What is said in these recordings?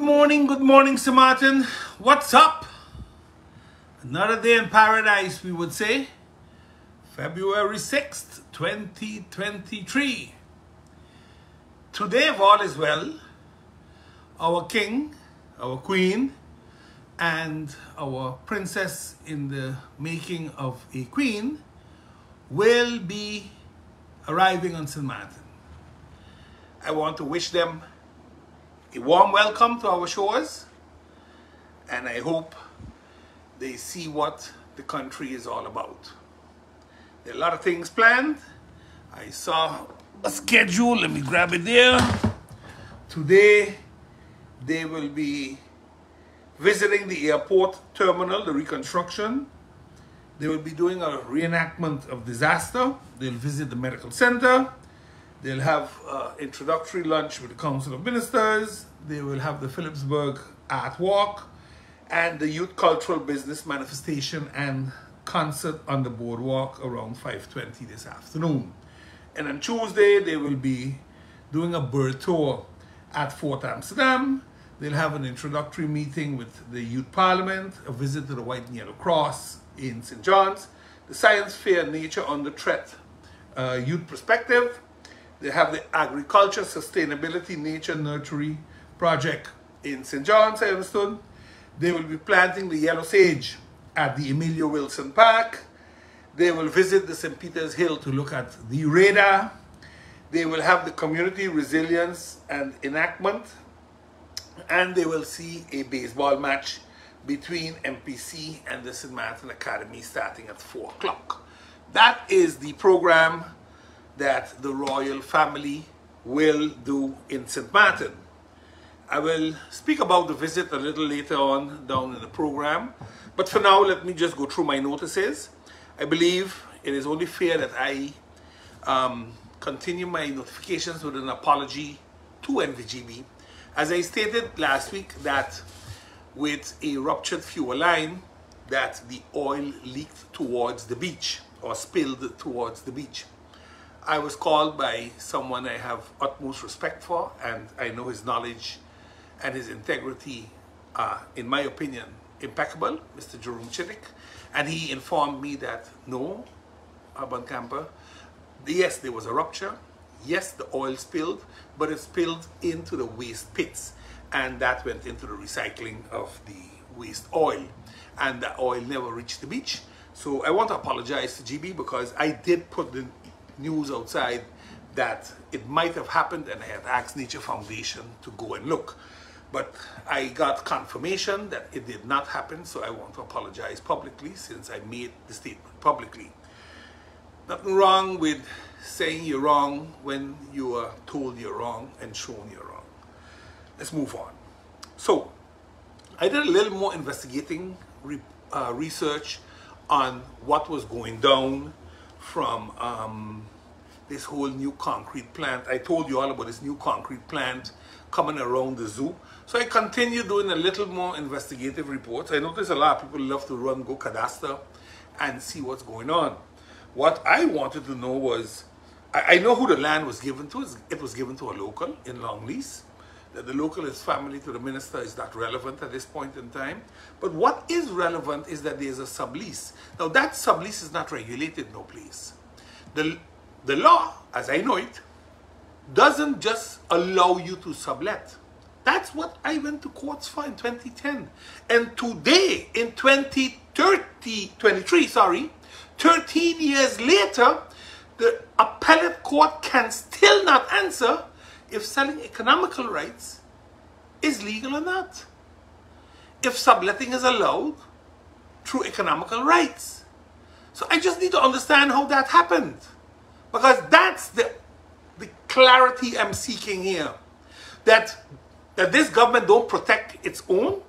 morning, good morning, St. Martin. What's up? Another day in paradise, we would say. February 6th, 2023. Today, if all is well, our king, our queen, and our princess in the making of a queen will be arriving on St. Martin. I want to wish them a warm welcome to our shores and I hope they see what the country is all about. There are a lot of things planned. I saw a schedule, let me grab it there. Today they will be visiting the airport terminal, the reconstruction. They will be doing a reenactment of disaster. They'll visit the medical center. They'll have uh, introductory lunch with the Council of Ministers. They will have the Philipsburg Art Walk and the Youth Cultural Business Manifestation and concert on the boardwalk around 5.20 this afternoon. And on Tuesday, they will be doing a bird tour at Fort Amsterdam. They'll have an introductory meeting with the Youth Parliament, a visit to the White and Yellow Cross in St. John's, the Science Fair Nature Under Threat uh, Youth Perspective, they have the Agriculture, Sustainability, Nature, Nursery Project in St. John's, understood. They will be planting the yellow sage at the Emilio Wilson Park. They will visit the St. Peter's Hill to look at the radar. They will have the community resilience and enactment. And they will see a baseball match between MPC and the St. Martin Academy starting at 4 o'clock. That is the program that the royal family will do in St. Martin. I will speak about the visit a little later on down in the program, but for now let me just go through my notices. I believe it is only fair that I um, continue my notifications with an apology to NV GEBE. As I stated last week that with a ruptured fuel line that the oil leaked towards the beach or spilled towards the beach. I was called by someone I have utmost respect for, and I know his knowledge and his integrity are, in my opinion, impeccable, Mr. Jerome Chittick. And he informed me that no, Buncamper, yes, there was a rupture. Yes, the oil spilled, but it spilled into the waste pits. And that went into the recycling of the waste oil. And the oil never reached the beach. So I want to apologize to GEBE because I did put the news outside that it might have happened and I had asked Nature Foundation to go and look. But I got confirmation that it did not happen, so I want to apologize publicly since I made the statement publicly. Nothing wrong with saying you're wrong when you are told you're wrong and shown you're wrong. Let's move on. So, I did a little more investigating re uh, research on what was going down from um, this whole new concrete plant. I told you all about this new concrete plant coming around the zoo. So I continue doing a little more investigative reports. I notice a lot of people love to run go cadastre and see what's going on. What I wanted to know was, I, I know who the land was given to. It was given to a local in Long Lease. That the local is family to the minister is not relevant at this point in time. But what is relevant is that there's a sublease. Now that sublease is not regulated no place. The, the law, as I know it, doesn't just allow you to sublet. That's what I went to courts for in 2010. And today, in 2030, 23, sorry, 13 years later, the appellate court can still not answer if selling economical rights is legal or not. If subletting is allowed through economical rights. So I just need to understand how that happened. Because that's the, the clarity I'm seeking here. That, that this government don't protect its own,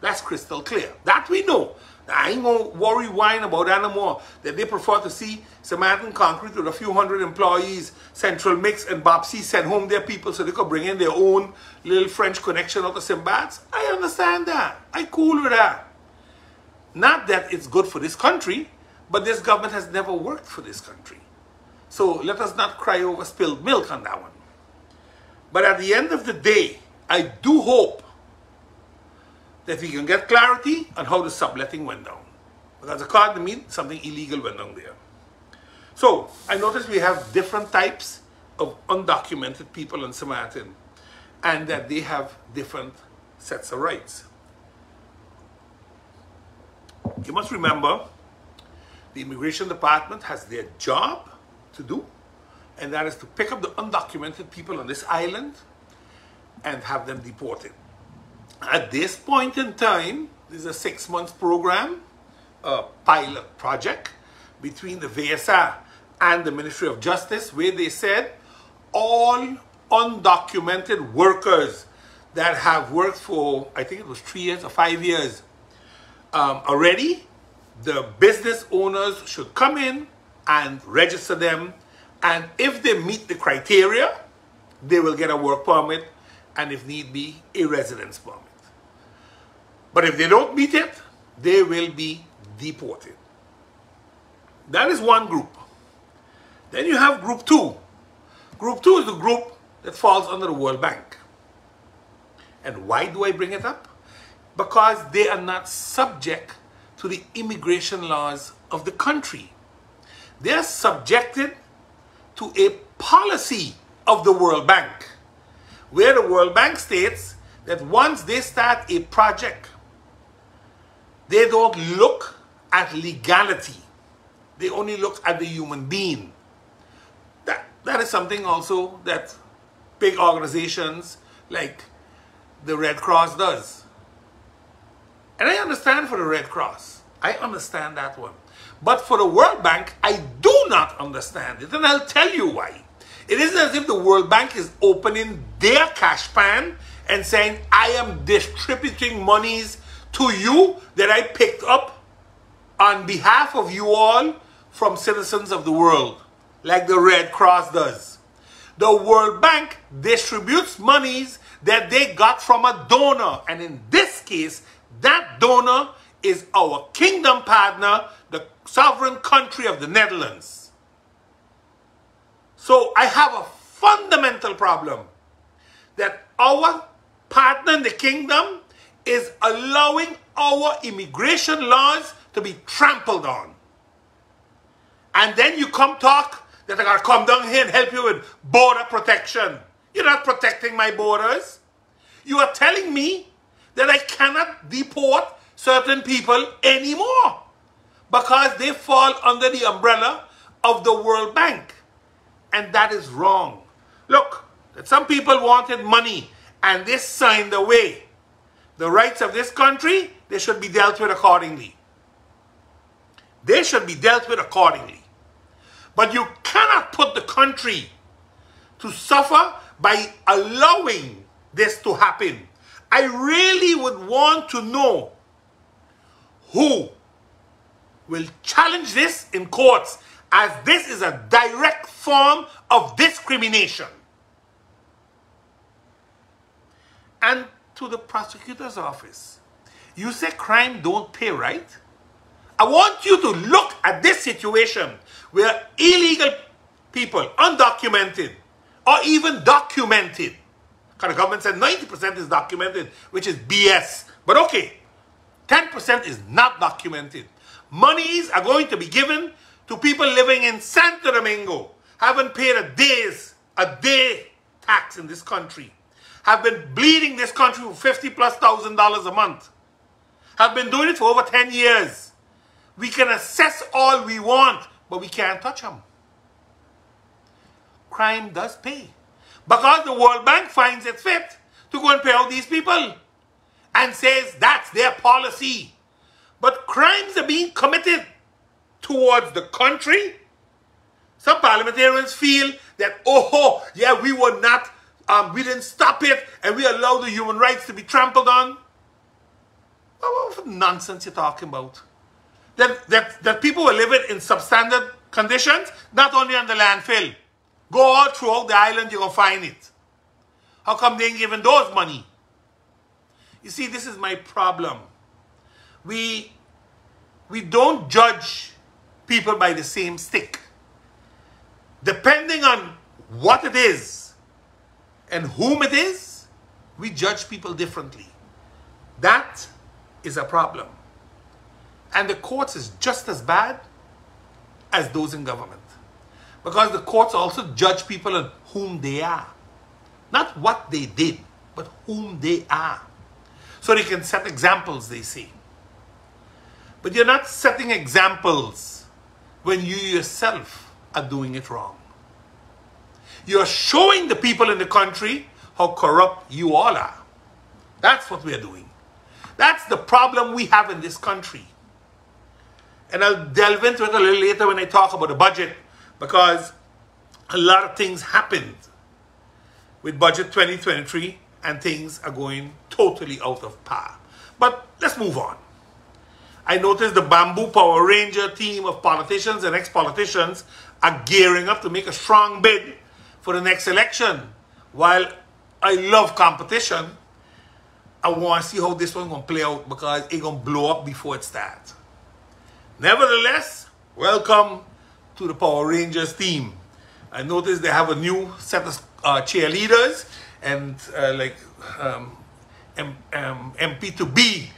that's crystal clear. That we know. I ain't gonna worry whine about that no more. That they prefer to see St. Martin Concrete with a few hundred employees, Central Mix and BOPC send home their people so they could bring in their own little French connection of St. Bart's. I understand that. I cool with that. Not that it's good for this country, but this government has never worked for this country. So let us not cry over spilled milk on that one. But at the end of the day, I do hope that we can get clarity on how the subletting went down. Because according to me, something illegal went down there. So I noticed we have different types of undocumented people in St. Martin and that they have different sets of rights. You must remember the immigration department has their job to do and that is to pick up the undocumented people on this island and have them deported. At this point in time, this is a six month program, a pilot project between the VSA and the Ministry of Justice, where they said all undocumented workers that have worked for, I think it was three years or five years um, already, the business owners should come in and register them. And if they meet the criteria, they will get a work permit and if need be, a residence permit. But if they don't meet it, they will be deported. That is one group. Then you have group two. Group two is the group that falls under the World Bank. And why do I bring it up? Because they are not subject to the immigration laws of the country. They are subjected to a policy of the World Bank, where the World Bank states that once they start a project they don't look at legality. They only look at the human being. That, that is something also that big organizations like the Red Cross does. And I understand for the Red Cross. I understand that one. But for the World Bank, I do not understand it. And I'll tell you why. It isn't as if the World Bank is opening their cash pan and saying, I am distributing monies to you that I picked up on behalf of you all from citizens of the world, like the Red Cross does. The World Bank distributes monies that they got from a donor, and in this case, that donor is our kingdom partner, sovereign country of the Netherlands. So I have a fundamental problem that our partner in the kingdom is allowing our immigration laws to be trampled on. And then you come talk that I gotta come down here and help you with border protection. You're not protecting my borders. You are telling me that I cannot deport certain people anymore because they fall under the umbrella of the World Bank. And that is wrong. Look, some people wanted money and they signed away the rights of this country, they should be dealt with accordingly. They should be dealt with accordingly. But you cannot put the country to suffer by allowing this to happen. I really would want to know who will challenge this in courts as this is a direct form of discrimination. And to the prosecutor's office. You say crime don't pay, right? I want you to look at this situation where illegal people, undocumented, or even documented, because the government said 90% is documented, which is BS. But okay, 10% is not documented. Monies are going to be given to people living in Santo Domingo, haven't paid a day's, a day tax in this country have been bleeding this country for 50 plus thousand dollars a month. Have been doing it for over 10 years. We can assess all we want, but we can't touch them. Crime does pay. Because the World Bank finds it fit to go and pay out these people and says that's their policy. But crimes are being committed towards the country. Some parliamentarians feel that, oh, yeah, we were not um, we didn't stop it and we allowed the human rights to be trampled on. What nonsense you're talking about? That, that, that people were living in substandard conditions, not only on the landfill. Go all throughout the island, you're going to find it. How come they ain't giving those money? You see, this is my problem. We, we don't judge people by the same stick. Depending on what it is, and whom it is, we judge people differently. That is a problem. And the courts is just as bad as those in government. Because the courts also judge people on whom they are. Not what they did, but whom they are. So they can set examples, they say. But you're not setting examples when you yourself are doing it wrong. You're showing the people in the country how corrupt you all are. That's what we're doing. That's the problem we have in this country. And I'll delve into it a little later when I talk about the budget because a lot of things happened with budget 2023 and things are going totally out of par. But let's move on. I noticed the Bamboo Power Ranger team of politicians and ex-politicians are gearing up to make a strong bid for the next election. While I love competition, I want to see how this one's going to play out because it's going to blow up before it starts. Nevertheless, welcome to the Power Rangers team. I noticed they have a new set of uh, cheerleaders and uh, like um, M um, MP to B,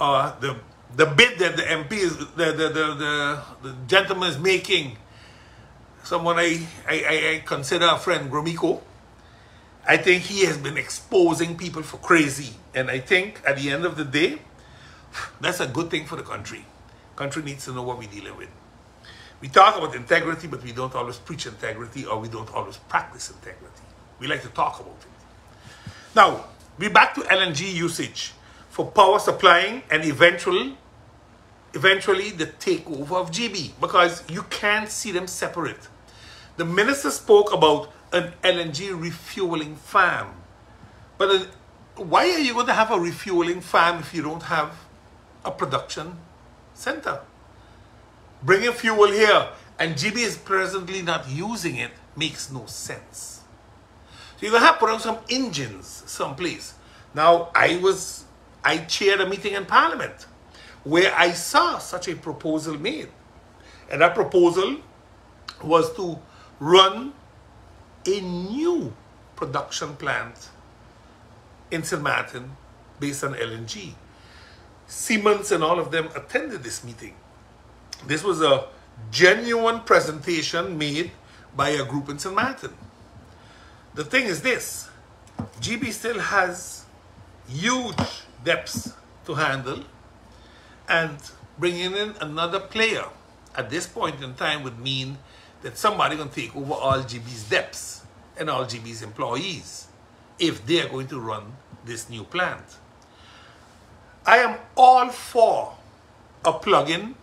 uh, the the bid that the MP is the the the, the, gentleman is making. Someone I, I, I consider a friend, Gromiko. I think he has been exposing people for crazy. And I think at the end of the day, that's a good thing for the country. Country needs to know what we're dealing with. We talk about integrity, but we don't always preach integrity or we don't always practice integrity. We like to talk about it. Now, we're back to LNG usage for power supplying and eventual, eventually the takeover of GEBE because you can't see them separate. The minister spoke about an LNG refueling farm. But uh, why are you going to have a refueling farm if you don't have a production center? Bringing fuel here and GEBE is presently not using it makes no sense. So you're going to have to put on some engines someplace. Now, I was, I chaired a meeting in Parliament where I saw such a proposal made. And that proposal was to run a new production plant in St. Martin based on LNG. Siemens and all of them attended this meeting. This was a genuine presentation made by a group in St. Martin. The thing is this, GEBE still has huge depths to handle and bringing in another player at this point in time would mean that somebody can take over all GEBE's depths and all GEBE's employees if they are going to run this new plant. I am all for a plug-in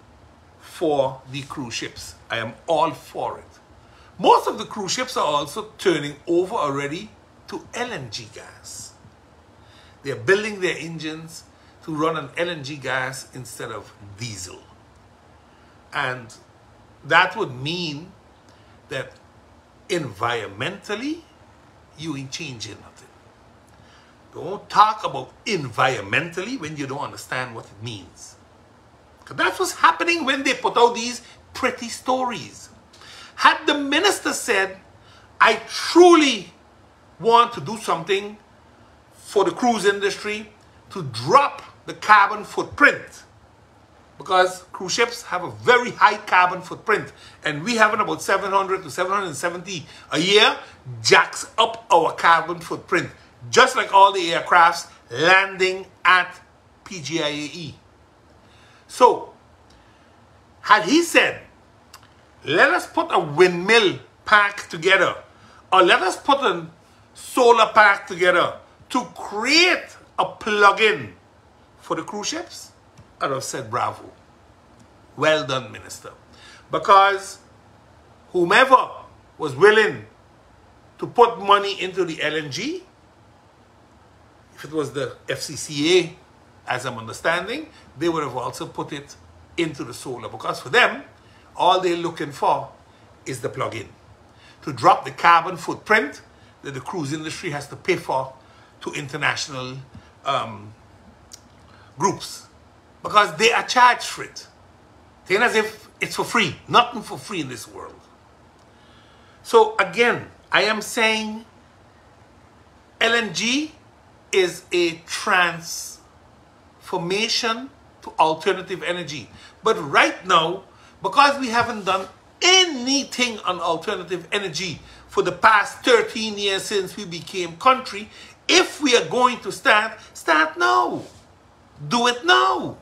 for the cruise ships. I am all for it. Most of the cruise ships are also turning over already to LNG gas. They're building their engines to run on LNG gas instead of diesel. And that would mean that environmentally, you ain't changing nothing. Don't talk about environmentally when you don't understand what it means. Because that's what's happening when they put out these pretty stories. Had the minister said, I truly want to do something for the cruise industry to drop the carbon footprint. Because cruise ships have a very high carbon footprint. And we having about 700 to 770 a year jacks up our carbon footprint. Just like all the aircrafts landing at PJIAE. So, had he said, let us put a windmill park together or let us put a solar park together to create a plug-in for the cruise ships, I'd have said bravo. Well done, Minister. Because whomever was willing to put money into the LNG, if it was the FCCA, as I'm understanding, they would have also put it into the solar. Because for them, all they're looking for is the plug-in. To drop the carbon footprint that the cruise industry has to pay for to international um, groups because they are charged for it. Thinking as if it's for free. Nothing for free in this world. So again, I am saying LNG is a transformation to alternative energy. But right now, because we haven't done anything on alternative energy for the past 13 years since we became country, if we are going to start, start now. Do it now.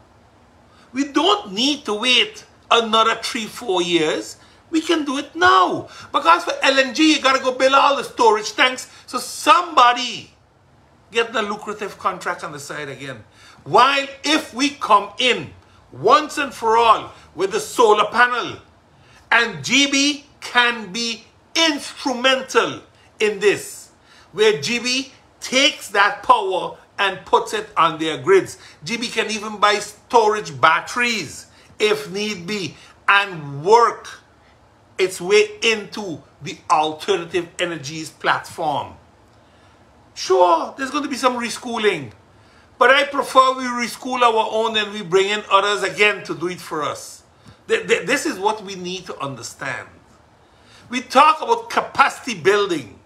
We don't need to wait another three, four years. We can do it now. Because for LNG, you got to go build all the storage tanks. So somebody get the lucrative contract on the side again. While if we come in once and for all with the solar panel, and GEBE can be instrumental in this, where GEBE takes that power and puts it on their grids. GEBE can even buy storage batteries if need be and work its way into the alternative energies platform. Sure, there's going to be some reschooling, but I prefer we reschool our own and we bring in others again to do it for us. This is what we need to understand. We talk about capacity building,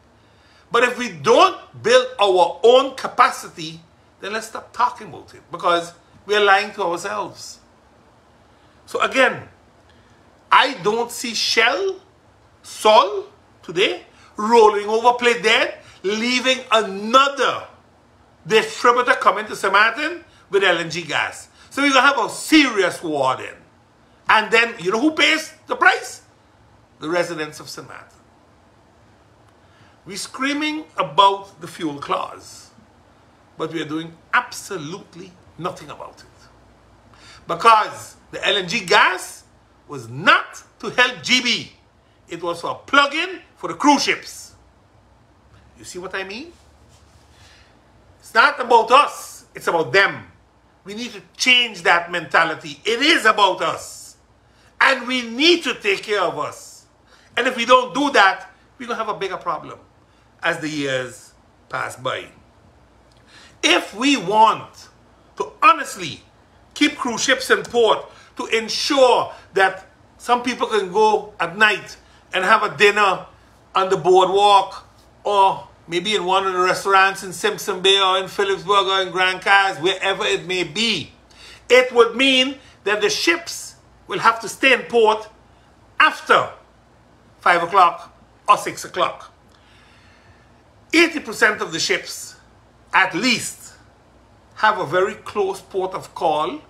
but if we don't build our own capacity, then let's stop talking about it because we're lying to ourselves. So again, I don't see Shell, Sol today rolling over play dead, leaving another distributor coming to St. Martin with LNG gas. So we're going to have a serious war then. And then, you know who pays the price? The residents of St. Martin. We're screaming about the fuel clause, but we are doing absolutely nothing about it. Because the LNG gas was not to help GEBE. It was for a plug-in for the cruise ships. You see what I mean? It's not about us. It's about them. We need to change that mentality. It is about us. And we need to take care of us. And if we don't do that, we're going to have a bigger problem as the years pass by. If we want to honestly keep cruise ships in port to ensure that some people can go at night and have a dinner on the boardwalk or maybe in one of the restaurants in Simpson Bay or in Philipsburg or in Grand Case, wherever it may be. It would mean that the ships will have to stay in port after 5 o'clock or 6 o'clock. 80% of the ships, at least, have a very close port of call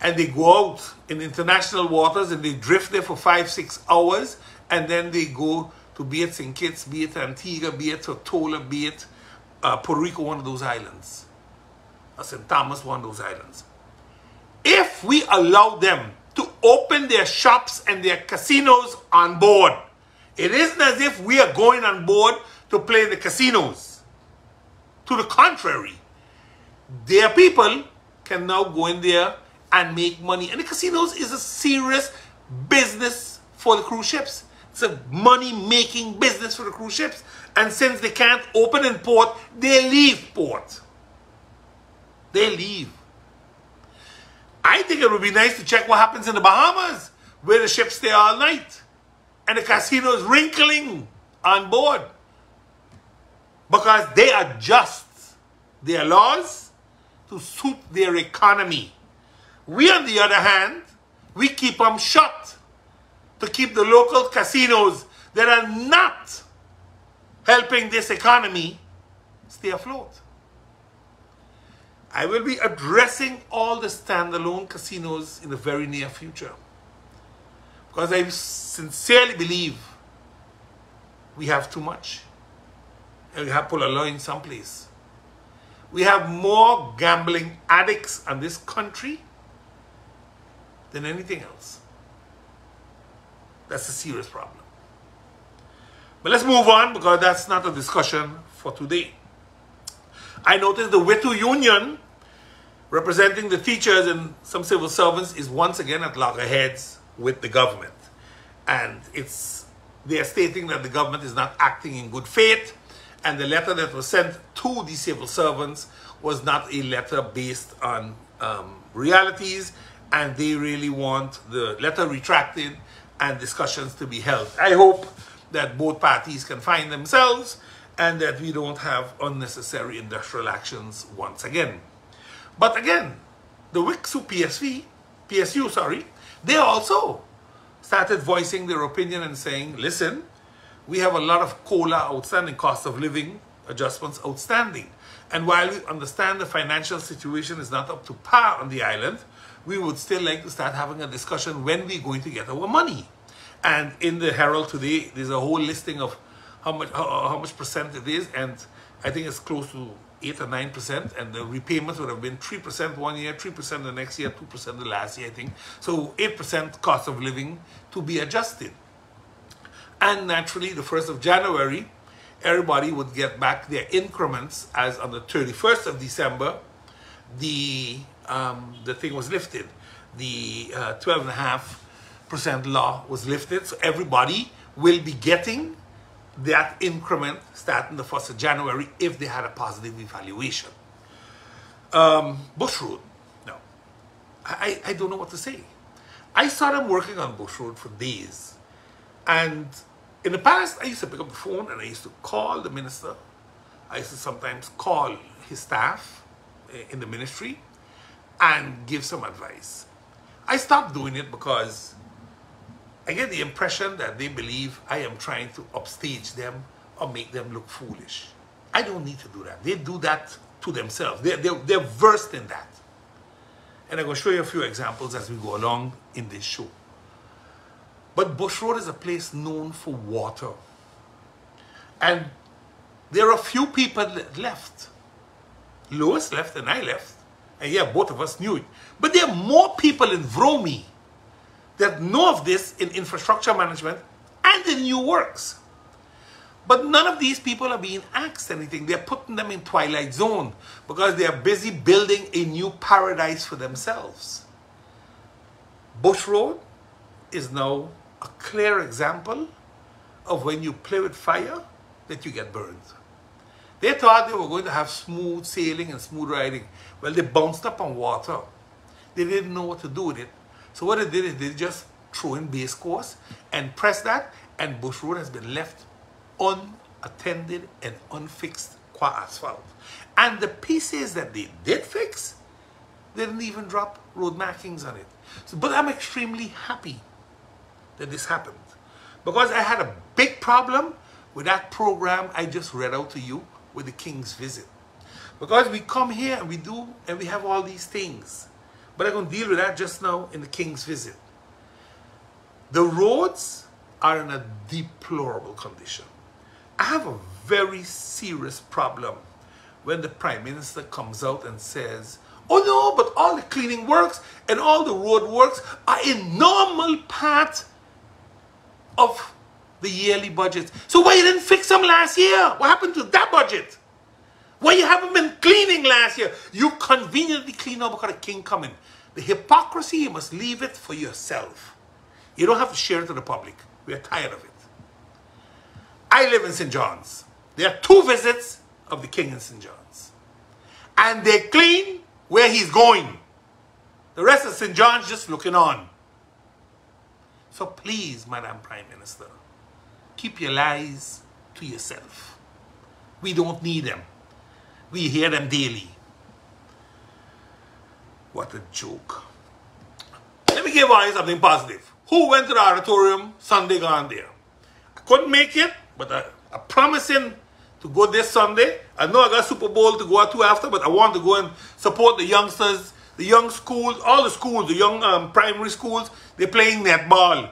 and they go out in international waters and they drift there for five, six hours and then they go to be it St. Kitts, be it Antigua, be it Tortola, be it uh, Puerto Rico, one of those islands, or St. Thomas, one of those islands. If we allow them to open their shops and their casinos on board, it isn't as if we are going on board to play in the casinos. To the contrary, their people can now go in there and make money. And the casinos is a serious business for the cruise ships. It's a money-making business for the cruise ships. And since they can't open in port, they leave port. They leave. I think it would be nice to check what happens in the Bahamas, where the ships stay all night. And the casino is wrinkling on board. Because they adjust their laws to suit their economy. We, on the other hand, we keep them shut to keep the local casinos that are not helping this economy stay afloat. I will be addressing all the standalone casinos in the very near future. Because I sincerely believe we have too much. We have to pull a line someplace. We have more gambling addicts in this country than anything else. That's a serious problem. But let's move on because that's not a discussion for today. I noticed the WITU Union, representing the teachers and some civil servants, is once again at loggerheads with the government. And it's they are stating that the government is not acting in good faith, and the letter that was sent to the civil servants was not a letter based on um, realities, and they really want the letter retracted and discussions to be held. I hope that both parties can find themselves and that we don't have unnecessary industrial actions once again. But again, the WICSU PSV, PSU, sorry, they also started voicing their opinion and saying, listen, we have a lot of COLA outstanding, cost of living adjustments outstanding. And while we understand the financial situation is not up to par on the island, we would still like to start having a discussion when we're going to get our money. And in the Herald today, there's a whole listing of how much how, how much percent it is, and I think it's close to eight or nine percent, and the repayments would have been three percent one year, three percent the next year, two percent the last year, I think. So eight percent cost of living to be adjusted. And naturally, the first of January, everybody would get back their increments as on the 31st of December, the, um, the thing was lifted. The uh, 12.5% law was lifted, so everybody will be getting that increment starting the 1st of January if they had a positive evaluation. Um, Bush Road, no. I, I don't know what to say. I saw them working on Bush Road for days. And in the past, I used to pick up the phone and I used to call the minister. I used to sometimes call his staff eh, in the ministry and give some advice. I stopped doing it because I get the impression that they believe I am trying to upstage them or make them look foolish. I don't need to do that. They do that to themselves. They're, they're, they're versed in that. And I'm going to show you a few examples as we go along in this show. But Bush Road is a place known for water. And there are a few people left. Lois left and I left. And yeah, both of us knew it. But there are more people in Vromi that know of this in infrastructure management and in new works. But none of these people are being asked anything. They're putting them in twilight zone because they are busy building a new paradise for themselves. Bush Road is now a clear example of when you play with fire that you get burned. They thought they were going to have smooth sailing and smooth riding. Well, they bounced up on water. They didn't know what to do with it. So what they did is they just threw in base course and pressed that, and Bush Road has been left unattended and unfixed qua asphalt. And the pieces that they did fix, they didn't even drop road markings on it. So, but I'm extremely happy that this happened. Because I had a big problem with that program I just read out to you with the King's visit. Because we come here and we do and we have all these things. But I'm going to deal with that just now in the King's visit. The roads are in a deplorable condition. I have a very serious problem when the Prime Minister comes out and says, Oh no, but all the cleaning works and all the road works are in normal part of the yearly budget. So why you didn't fix them last year? What happened to that budget? Why you haven't been cleaning last year? You conveniently clean up because the king coming. The hypocrisy, you must leave it for yourself. You don't have to share it to the public. We are tired of it. I live in St. John's. There are two visits of the king in St. John's. And they clean where he's going. The rest of St. John's just looking on. So please, Madam Prime Minister, keep your lies to yourself. We don't need them. We hear them daily. What a joke. Let me give you something positive. Who went to the auditorium Sunday gone there? I couldn't make it, but I, I'm promising to go this Sunday. I know I got Super Bowl to go out to after, but I want to go and support the youngsters the young schools, all the schools, the young um, primary schools, they're playing netball.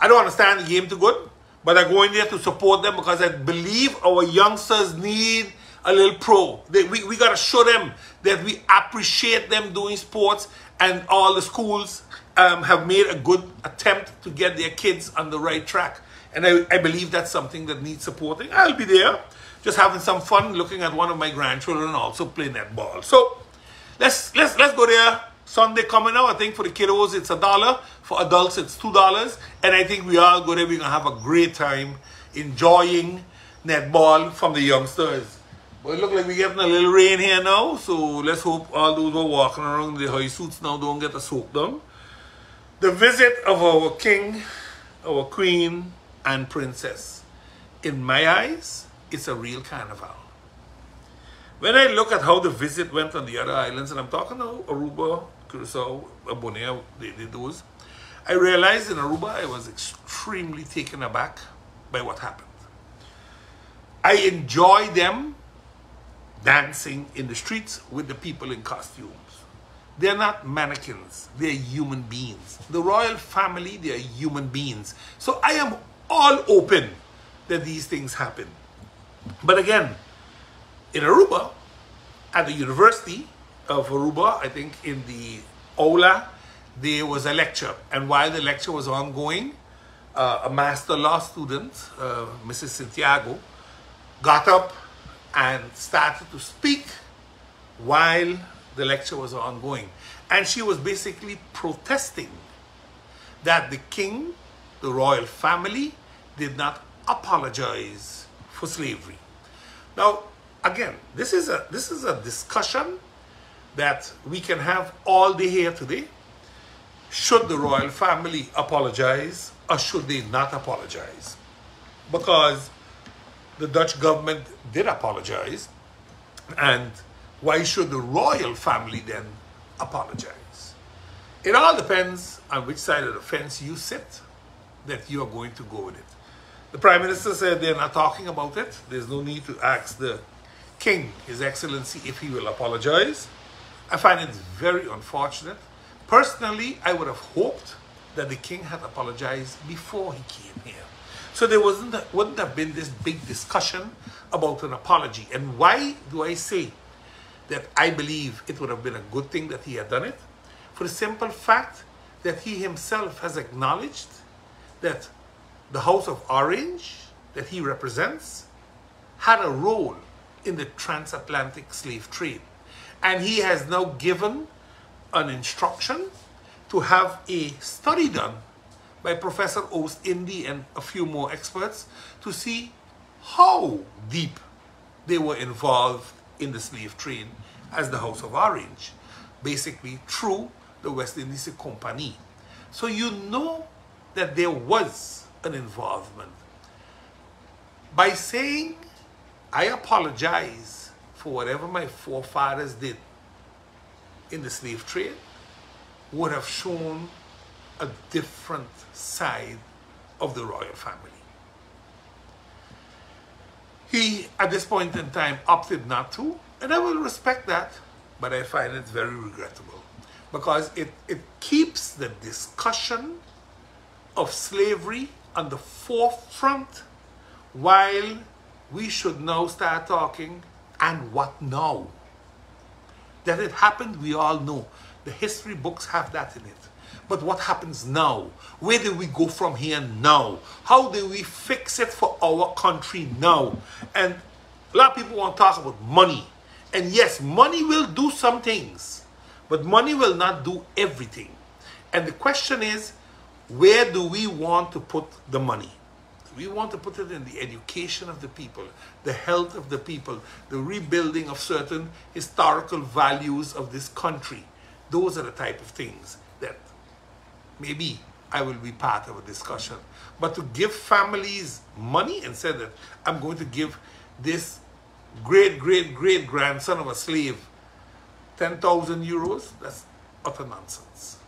I don't understand the game too good, but I go in there to support them because I believe our youngsters need a little pro. They, we we got to show them that we appreciate them doing sports and all the schools um, have made a good attempt to get their kids on the right track. And I, I believe that's something that needs supporting. I'll be there just having some fun looking at one of my grandchildren also playing that ball. So Let's let's let's go there. Sunday coming out. I think for the kiddos it's a dollar. For adults it's two dollars. And I think we all go there. We're gonna have a great time enjoying netball from the youngsters. But it looks like we're getting a little rain here now. So let's hope all those who are walking around the high suits now don't get a soak down. The visit of our king, our queen, and princess. In my eyes, it's a real carnival. When I look at how the visit went on the other islands, and I'm talking about Aruba Curacao, Bonaire, they did those. I realized in Aruba I was extremely taken aback by what happened. I enjoy them dancing in the streets with the people in costumes. They're not mannequins, they're human beings. The royal family, they're human beings. So I am all open that these things happen. But again, in Aruba, at the University of Aruba, I think in the Aula, there was a lecture. And while the lecture was ongoing, uh, a master law student, uh, Mrs. Santiago, got up and started to speak while the lecture was ongoing. And she was basically protesting that the king, the royal family, did not apologize for slavery. Now, again, this is a this is a discussion that we can have all day here today. Should the royal family apologize or should they not apologize? Because the Dutch government did apologize. And why should the royal family then apologize? It all depends on which side of the fence you sit that you are going to go with it. The Prime Minister said they're not talking about it. There's no need to ask the King, His Excellency, if he will apologize. I find it very unfortunate. Personally, I would have hoped that the King had apologized before he came here. So there wasn't wouldn't have been this big discussion about an apology. And why do I say that I believe it would have been a good thing that he had done it? For the simple fact that he himself has acknowledged that the House of Orange that he represents had a role in the transatlantic slave trade. And he has now given an instruction to have a study done by Professor Oostindie and a few more experts to see how deep they were involved in the slave trade as the House of Orange, basically through the West Indies Company. So you know that there was an involvement. By saying, I apologize for whatever my forefathers did in the slave trade, would have shown a different side of the royal family. He, at this point in time, opted not to, and I will respect that, but I find it very regrettable because it, it keeps the discussion of slavery on the forefront while we should now start talking and what now? That it happened, we all know. The history books have that in it. But what happens now? Where do we go from here now? How do we fix it for our country now? And a lot of people want to talk about money. And yes, money will do some things, but money will not do everything. And the question is, where do we want to put the money? We want to put it in the education of the people, the health of the people, the rebuilding of certain historical values of this country. Those are the type of things that maybe I will be part of a discussion. But to give families money and say that I'm going to give this great, great, great grandson of a slave 10,000 euros, that's utter nonsense.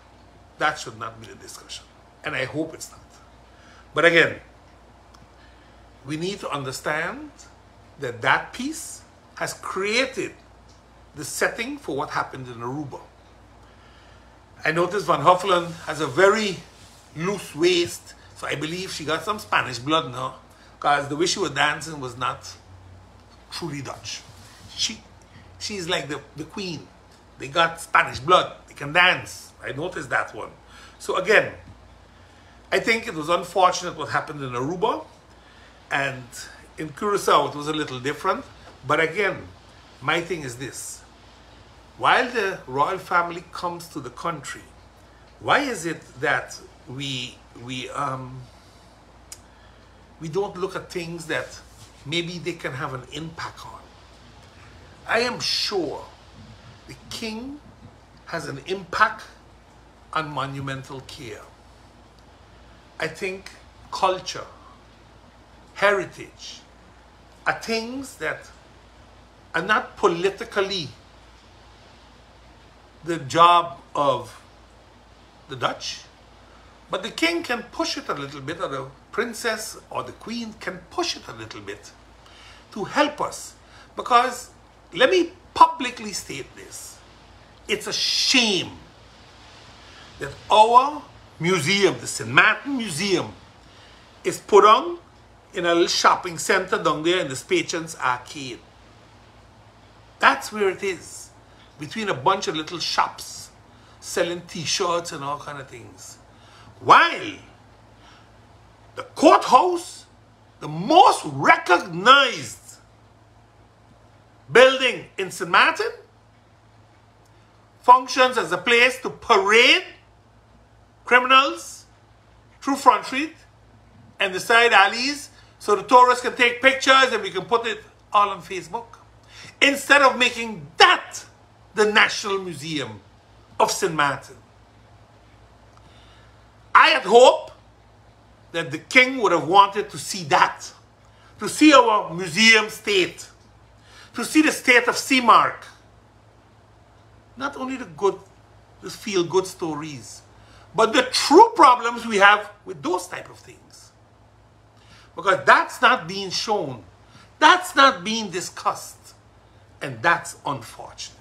That should not be the discussion. And I hope it's not. But again, we need to understand that that piece has created the setting for what happened in Aruba. I noticed Van Huffelen has a very loose waist, so I believe she got some Spanish blood now, because the way she was dancing was not truly Dutch. She, she's like the, the queen. They got Spanish blood. They can dance. I noticed that one. So again, I think it was unfortunate what happened in Aruba, and in Curacao it was a little different. But again, my thing is this while the royal family comes to the country, why is it that we we um, we don't look at things that maybe they can have an impact on? I am sure the king has an impact on monumental care. I think culture, heritage, are things that are not politically the job of the Dutch, but the king can push it a little bit, or the princess or the queen can push it a little bit to help us. Because let me publicly state this. It's a shame that our museum, the St. Martin Museum, is put on in a little shopping center down there in the Spachans Arcade. That's where it is, between a bunch of little shops selling t-shirts and all kind of things. While the courthouse, the most recognized building in St. Martin, functions as a place to parade criminals through Front Street and the side alleys so the tourists can take pictures and we can put it all on Facebook. Instead of making that the National Museum of St. Martin. I had hoped that the king would have wanted to see that, to see our museum state, to see the state of Seamark. Not only the good, the feel-good stories, but the true problems we have with those type of things. Because that's not being shown. That's not being discussed. And that's unfortunate.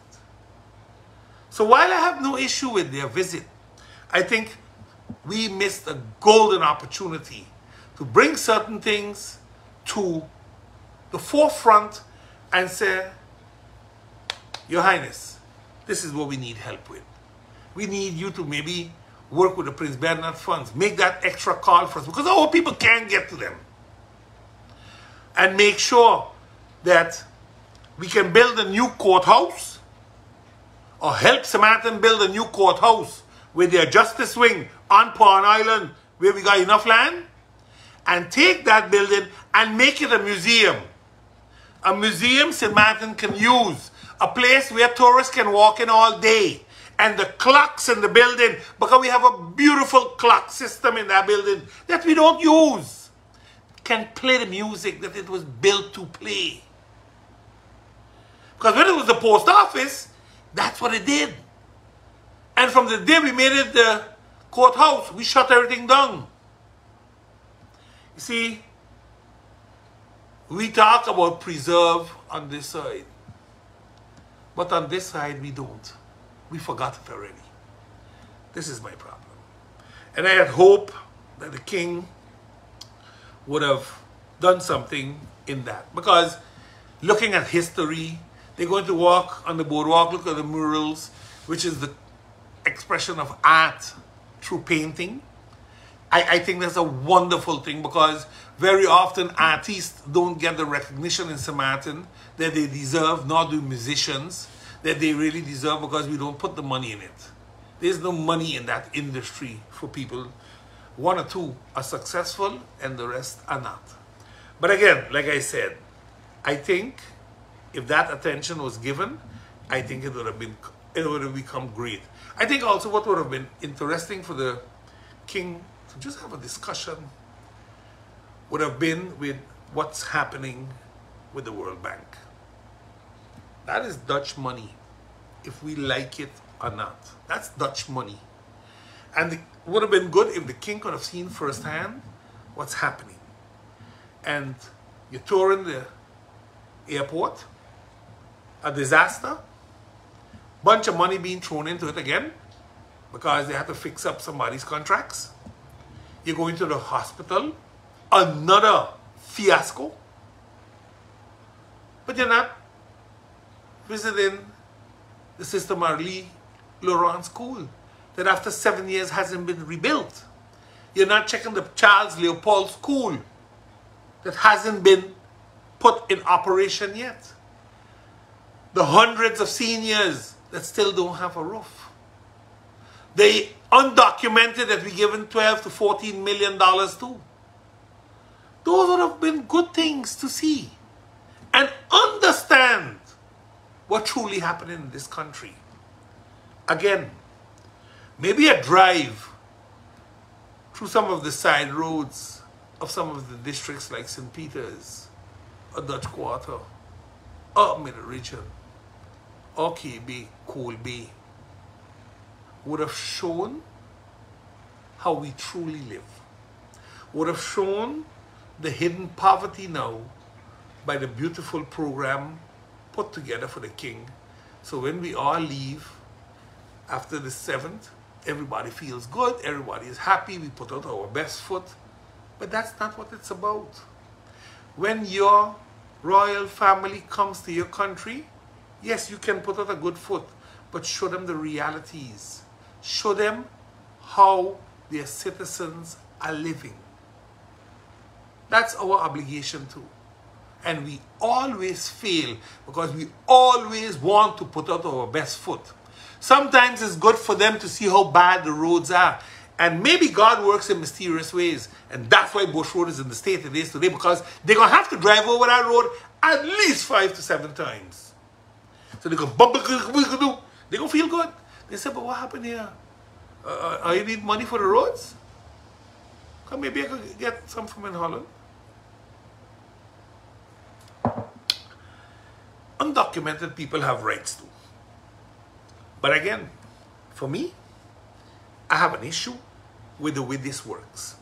So while I have no issue with their visit, I think we missed a golden opportunity to bring certain things to the forefront and say, Your Highness, this is what we need help with. We need you to maybe work with the Prince Bernhard funds, make that extra call for us because our people can't get to them. And make sure that we can build a new courthouse or help St. Martin build a new courthouse with their justice wing on Pond Island where we got enough land and take that building and make it a museum. A museum St. Martin can use. A place where tourists can walk in all day. And the clocks in the building, because we have a beautiful clock system in that building that we don't use, can play the music that it was built to play. Because when it was the post office, that's what it did. And from the day we made it the courthouse, we shut everything down. You see, we talk about preserve on this side. But on this side, we don't. We forgot it already. This is my problem. And I had hope that the king would have done something in that. Because looking at history, they're going to walk on the boardwalk, look at the murals, which is the expression of art through painting. I, I think that's a wonderful thing because very often artists don't get the recognition in St. Martin that they deserve, nor do musicians that they really deserve because we don't put the money in it. There's no money in that industry for people. One or two are successful and the rest are not. But again, like I said, I think if that attention was given, I think it would have been it would have become great. I think also what would have been interesting for the king to just have a discussion would have been with what's happening with the World Bank. That is Dutch money, if we like it or not. That's Dutch money. And it would have been good if the king could have seen firsthand what's happening. And you're touring the airport, a disaster, bunch of money being thrown into it again because they have to fix up somebody's contracts. You're going to the hospital, another fiasco. But you're not visiting the Sister Marie Laurence School that after seven years hasn't been rebuilt. You're not checking the Charles Leopold School that hasn't been put in operation yet. The hundreds of seniors that still don't have a roof. They undocumented that we given 12 to 14 million dollars to. Those would have been good things to see and understand what truly happened in this country. Again, maybe a drive through some of the side roads of some of the districts like St. Peter's, or Dutch Quarter, or Middle Region, or KB, Cole Bay, would have shown how we truly live, would have shown the hidden poverty now by the beautiful program put together for the king. So when we all leave after the seventh, everybody feels good, everybody is happy, we put out our best foot. But that's not what it's about. When your royal family comes to your country, yes, you can put out a good foot, but show them the realities. Show them how their citizens are living. That's our obligation too. And we always fail because we always want to put out our best foot. Sometimes it's good for them to see how bad the roads are. And maybe God works in mysterious ways. And that's why Bush Road is in the state it is today because they're going to have to drive over that road at least five to seven times. So they go, bumble, they're going to feel good. They said, but what happened here? Uh, I uh, need money for the roads? Come, maybe I could get some from in Holland. Undocumented people have rights too. But again, for me, I have an issue with the way this works.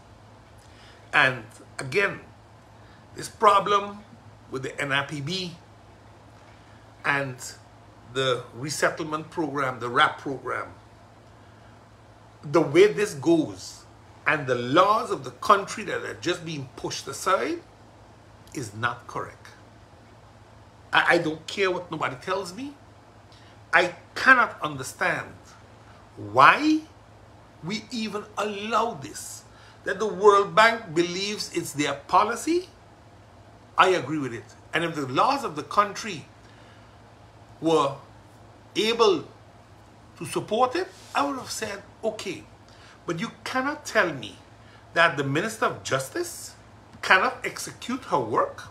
And again, this problem with the NRPB and the resettlement program, the RAP program, the way this goes and the laws of the country that are just being pushed aside is not correct. I, I don't care what nobody tells me. I cannot understand why we even allow this. That the World Bank believes it's their policy, I agree with it. And if the laws of the country were able to support it, I would have said, okay. But you cannot tell me that the Minister of Justice cannot execute her work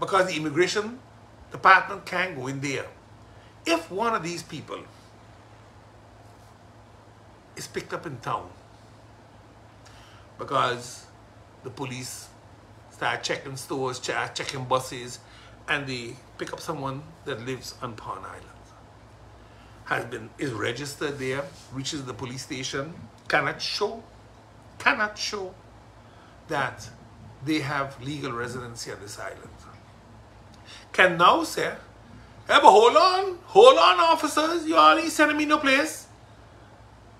because the immigration department can't go in there. If one of these people is picked up in town because the police start checking stores, start checking buses, and they pick up someone that lives on Pond Island. Has been is registered there, reaches the police station, cannot show, cannot show that they have legal residency on this island. Can now say, hey, but hold on, hold on, officers, you all ain't sending me no place.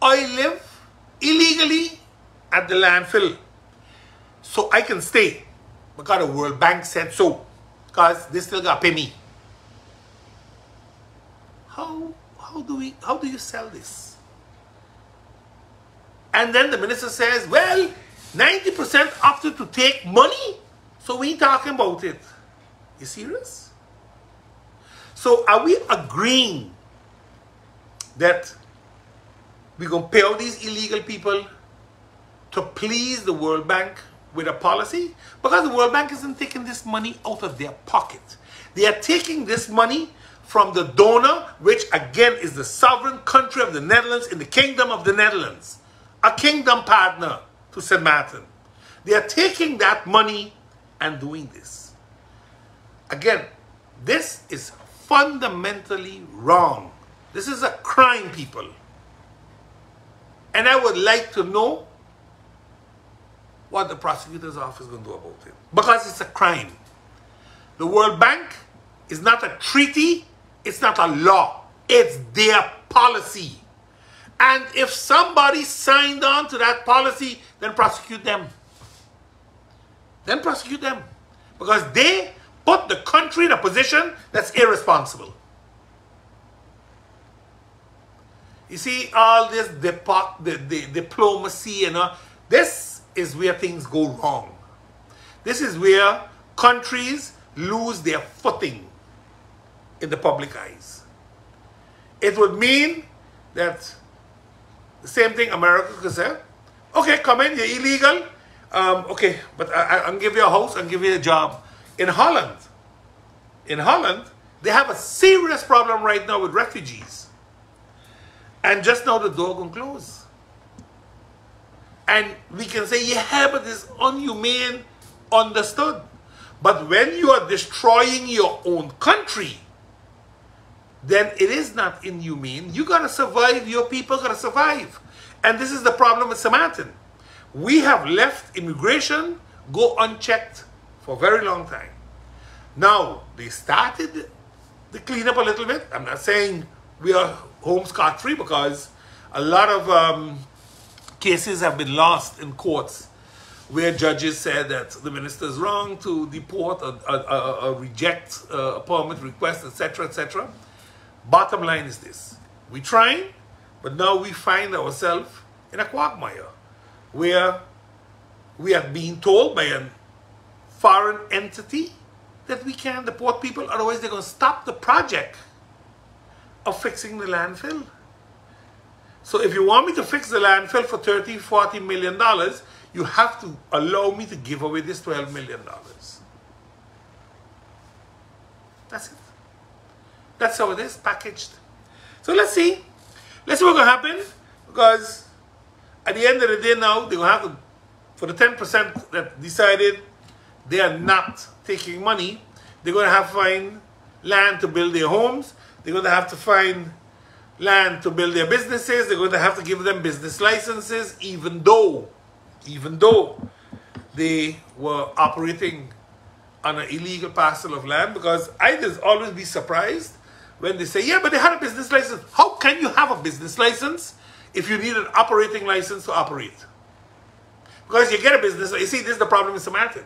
I live illegally at the landfill. So I can stay because the World Bank said so. Because they still got to pay me. How, how, do we, how do you sell this? And then the minister says, well, 90% opted to take money. So we talking about it. You serious? So are we agreeing that we're going to pay all these illegal people to please the World Bank with a policy? Because the World Bank isn't taking this money out of their pocket. They are taking this money from the donor, which again is the sovereign country of the Netherlands in the Kingdom of the Netherlands, a kingdom partner to St. Martin. They are taking that money and doing this. Again, this is fundamentally wrong. This is a crime, people. And I would like to know what the prosecutor's office is going to do about it. Because it's a crime. The World Bank is not a treaty, it's not a law, it's their policy. And if somebody signed on to that policy, then prosecute them. Then prosecute them. Because they put the country in a position that's irresponsible. You see, all this dip- the, the diplomacy and all, this is where things go wrong. This is where countries lose their footing in the public eyes. It would mean that the same thing America could say, okay, come in, you're illegal. Um, okay, but I, I'll give you a house, I'll give you a job. In Holland, in Holland, they have a serious problem right now with refugees. And just now the door gonna close. And we can say, yeah, but it's unhumane, understood. But when you are destroying your own country, then it is not inhumane. You gotta survive, your people gotta survive. And this is the problem with St. Martin. We have left immigration go unchecked for a very long time. Now, they started to clean up a little bit. I'm not saying we are home scot-free because a lot of um, cases have been lost in courts where judges said that the minister is wrong to deport or, or, or, reject a permit request, etc., etc. Bottom line is this. We're trying, but now we find ourselves in a quagmire where we are being told by a foreign entity that we can't deport people, otherwise they're going to stop the project of fixing the landfill. So if you want me to fix the landfill for 30, 40 million dollars, you have to allow me to give away this 12 million dollars. That's it. That's how it is packaged. So let's see. Let's see what's going to happen because at the end of the day now, they're going to have to, for the 10% that decided they are not taking money, they're going to have to find land to build their homes. They're going to have to find land to build their businesses. They're going to have to give them business licenses, even though, even though they were operating on an illegal parcel of land. Because I just always be surprised when they say, yeah, but they had a business license. How can you have a business license if you need an operating license to operate? Because you get a business, you see, this is the problem in St. Martin.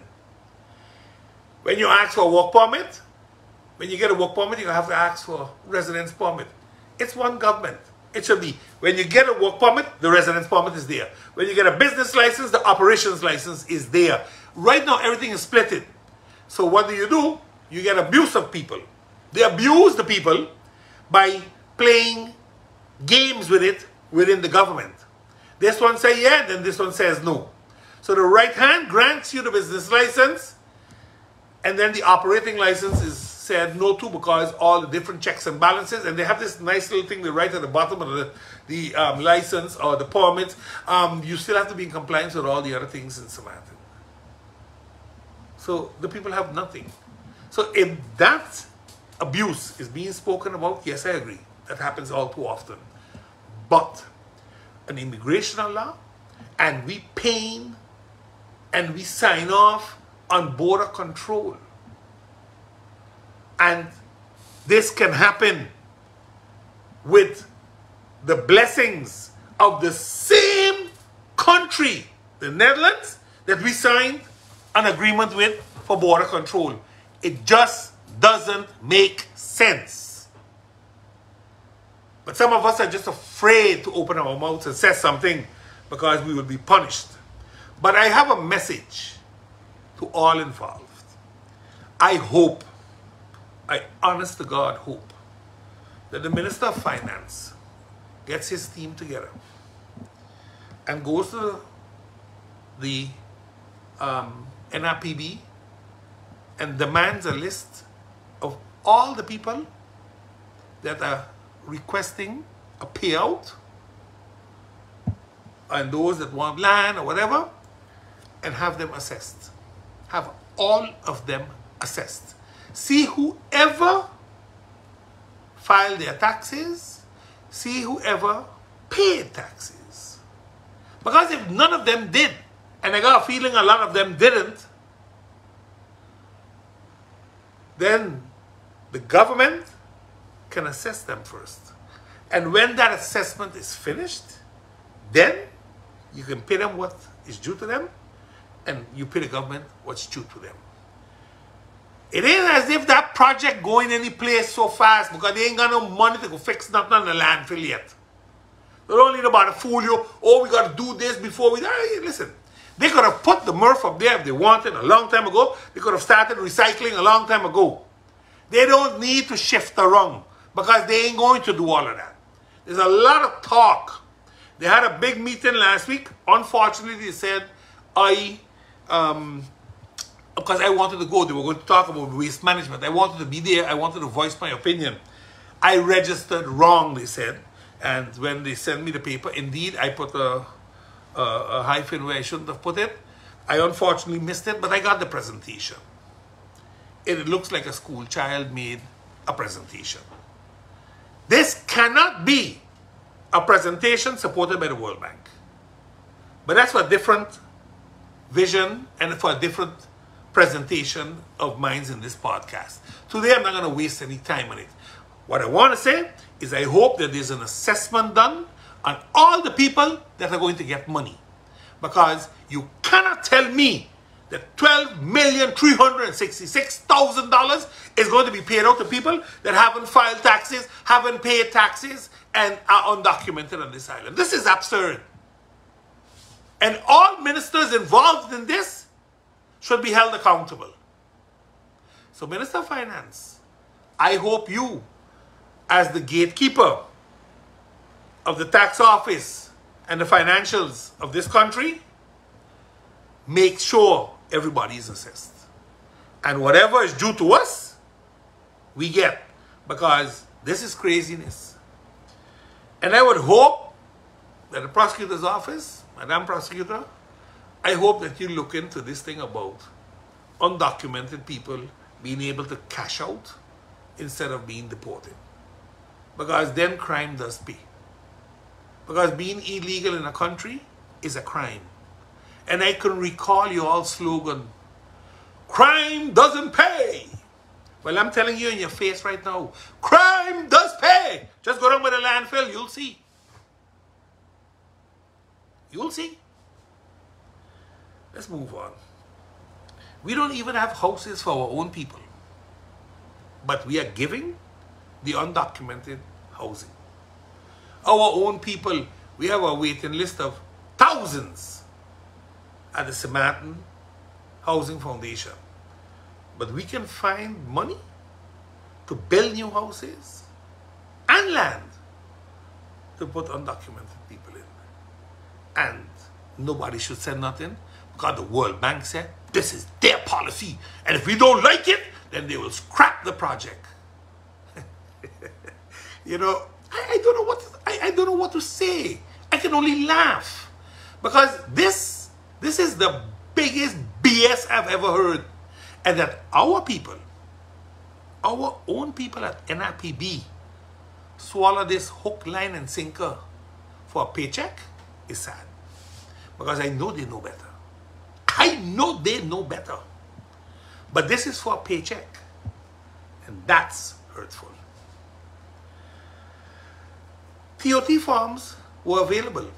When you ask for a work permit, when you get a work permit, you have to ask for residence permit. It's one government. It should be when you get a work permit, the residence permit is there. When you get a business license, the operations license is there. Right now, everything is splitted. So what do you do? You get abuse of people. They abuse the people by playing games with it within the government. This one says yeah, then this one says no. So the right hand grants you the business license, and then the operating license is said no to because all the different checks and balances, and they have this nice little thing they write at the bottom of the, the um, license or the permit. Um, you still have to be in compliance with all the other things in St. Martin. So the people have nothing. So if that abuse is being spoken about, yes, I agree. That happens all too often. But an immigration law, and we pain and we sign off on border control. And this can happen with the blessings of the same country, the Netherlands, that we signed an agreement with for border control. It just doesn't make sense. But some of us are just afraid to open our mouths and say something because we will be punished. But I have a message to all involved. I hope, I honest to God hope, that the Minister of Finance gets his team together and goes to the um, NRPB and demands a list of all the people that are requesting a payout and those that want land or whatever and have them assessed. Have all of them assessed. See whoever filed their taxes, see whoever paid taxes. Because if none of them did, and I got a feeling a lot of them didn't, then the government can assess them first. And when that assessment is finished, then you can pay them what is due to them, and you pay the government what's due to them. It ain't as if that project going any place so fast because they ain't got no money to go fix nothing on the landfill yet. They don't need about to fool you. Oh, we got to do this before we... Hey, listen, they could have put the MRF up there if they wanted a long time ago. They could have started recycling a long time ago. They don't need to shift around because they ain't going to do all of that. There's a lot of talk. They had a big meeting last week. Unfortunately, they said, I, um, because I wanted to go, they were going to talk about waste management. I wanted to be there. I wanted to voice my opinion. I registered wrong, they said. And when they sent me the paper, indeed, I put a a, a hyphen where I shouldn't have put it. I unfortunately missed it, but I got the presentation. It looks like a school child made a presentation. This cannot be a presentation supported by the World Bank. But that's a different vision and for a different presentation of minds in this podcast. Today, I'm not going to waste any time on it. What I want to say is I hope that there's an assessment done on all the people that are going to get money. Because you cannot tell me that $12,366,000 is going to be paid out to people that haven't filed taxes, haven't paid taxes, and are undocumented on this island. This is absurd. And all ministers involved in this should be held accountable. So, Minister of Finance, I hope you, as the gatekeeper of the tax office and the financials of this country, make sure everybody is assessed. And whatever is due to us, we get. Because this is craziness. And I would hope that the prosecutor's office, Madam Prosecutor, I hope that you look into this thing about undocumented people being able to cash out instead of being deported. Because then crime does pay. Because being illegal in a country is a crime. And I can recall your all slogan, crime doesn't pay. Well, I'm telling you in your face right now, crime does pay. Just go down with the landfill, you'll see. You'll see. Let's move on. We don't even have houses for our own people. But we are giving the undocumented housing. Our own people, we have a waiting list of thousands at the St. Martin Housing Foundation. But we can find money to build new houses and land to put undocumented people. And nobody should say nothing because the World Bank said this is their policy. And if we don't like it, then they will scrap the project. you know, I, I, don't know what to, I, I don't know what to say. I can only laugh because this this is the biggest BS I've ever heard, and that our people, our own people at NRPB, swallow this hook, line, and sinker for a paycheck is sad because I know they know better. I know they know better. But this is for a paycheck. And that's hurtful. TOT forms were available.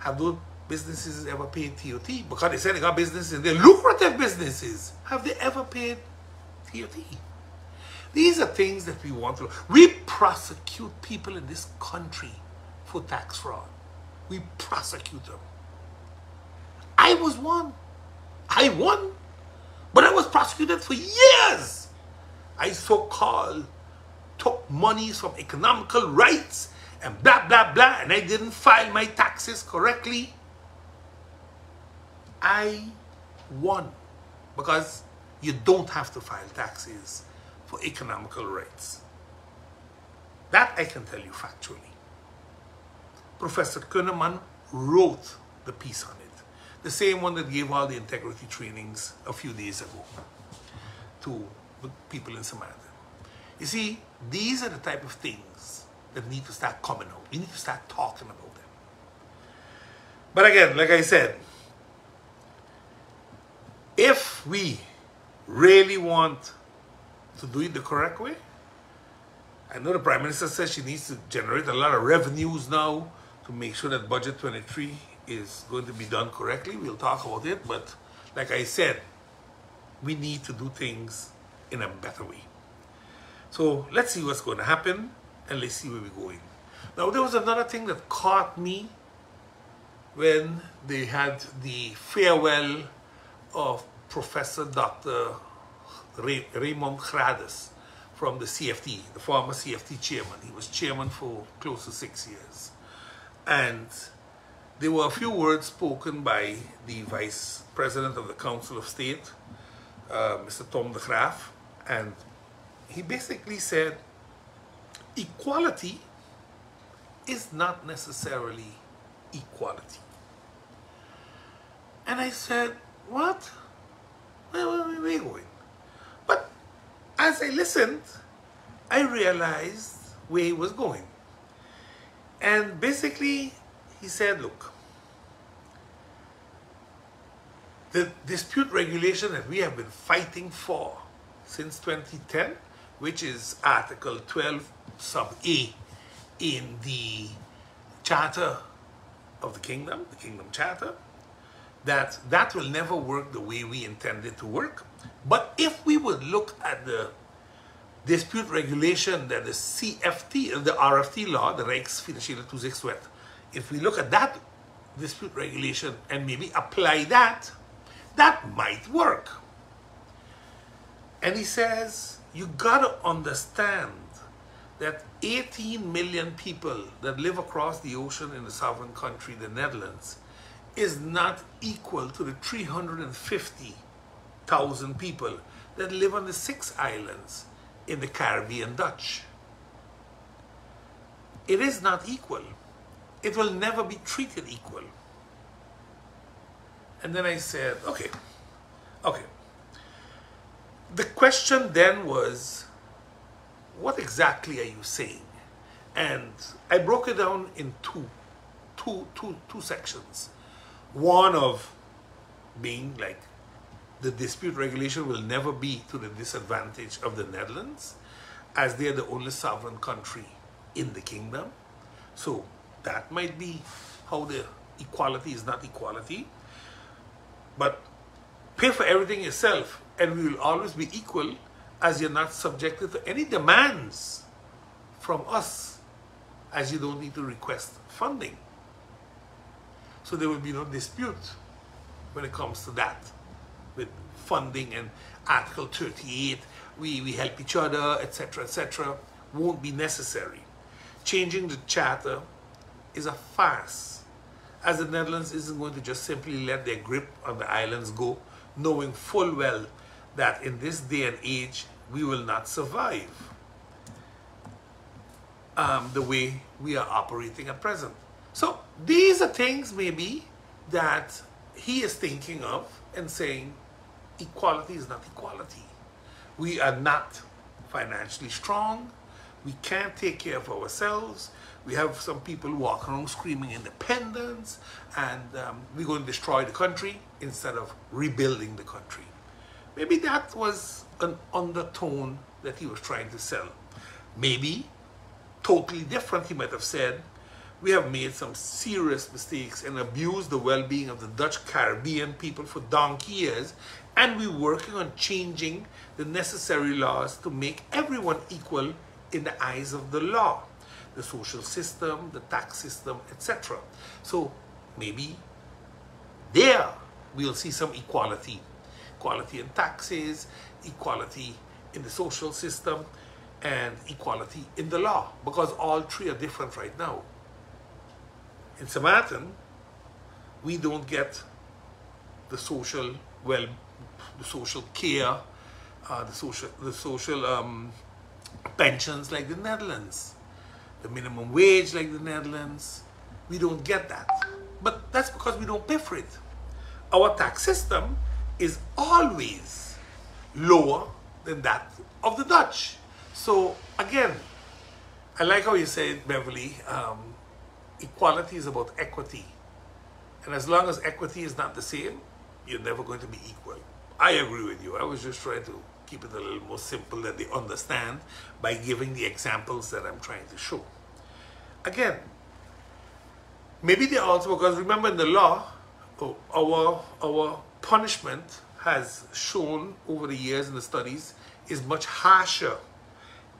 Have those businesses ever paid TOT? Because they said they got businesses, they're lucrative businesses. Have they ever paid TOT? These are things that we want to. We prosecute people in this country for tax fraud. We prosecute them. I was one. I won. But I was prosecuted for years. I so-called took monies from economical rights and blah, blah, blah, and I didn't file my taxes correctly. I won because you don't have to file taxes for economical rights. That I can tell you factually. Professor Kuhneman wrote the piece on it the same one that gave all the integrity trainings a few days ago to people in St. Martin. You see, these are the type of things that need to start coming out. We need to start talking about them. But again, like I said, if we really want to do it the correct way, I know the Prime Minister says she needs to generate a lot of revenues now to make sure that Budget 23 is going to be done correctly. We'll talk about it, but like I said, we need to do things in a better way. So let's see what's going to happen and let's see where we're going. Now, there was another thing that caught me when they had the farewell of Professor Dr. Ray Raymond Gradus from the CFT, the former CFT chairman. He was chairman for close to six years. And there were a few words spoken by the Vice President of the Council of State, uh, Mr. Thom de Graaf, and he basically said equality is not necessarily equality. And I said, what? Where, are we going? But as I listened, I realized where he was going. And basically, he said, look, the dispute regulation that we have been fighting for since 2010, which is Article 12 sub A in the Charter of the Kingdom, the Kingdom Charter, that that will never work the way we intended to work. But if we would look at the dispute regulation that the CFT, the RFT law, the Regs Financiële Toezigswet, if we look at that dispute regulation and maybe apply that, that might work. And he says, you gotta understand that 18 million people that live across the ocean in the sovereign country, the Netherlands, is not equal to the 350,000 people that live on the six islands in the Caribbean Dutch. It is not equal. It will never be treated equal. And then I said, okay, okay. The question then was, what exactly are you saying? And I broke it down in two, two, two, two sections. One of being like the dispute regulation will never be to the disadvantage of the Netherlands as they're the only sovereign country in the kingdom. So that might be how the equality is not equality. But pay for everything yourself and we will always be equal as you're not subjected to any demands from us as you don't need to request funding. So there will be no dispute when it comes to that with funding and Article 38, we, we help each other, etc., etc., won't be necessary. Changing the charter is a farce, as the Netherlands isn't going to just simply let their grip on the islands go, knowing full well that in this day and age, we will not survive um, the way we are operating at present. So these are things maybe that he is thinking of and saying equality is not equality. We are not financially strong. We can't take care of ourselves. We have some people walking around screaming independence and um, we're going to destroy the country instead of rebuilding the country. Maybe that was an undertone that he was trying to sell. Maybe totally different, he might have said, we have made some serious mistakes and abused the well-being of the Dutch Caribbean people for donkey years and we're working on changing the necessary laws to make everyone equal in the eyes of the law the social system the tax system etc so maybe there we'll see some equality. Equality in taxes equality in the social system and equality in the law because all three are different right now. In St. Martin we don't get the social well the social care, uh, the social, the social um, pensions like the Netherlands, the minimum wage like the Netherlands. We don't get that. But that's because we don't pay for it. Our tax system is always lower than that of the Dutch. So again, I like how you said, Beverly, um, equality is about equity. And as long as equity is not the same, you're never going to be equal. I agree with you. I was just trying to keep it a little more simple that they understand by giving the examples that I'm trying to show. Again, maybe they also, because remember in the law, our, our punishment has shown over the years in the studies is much harsher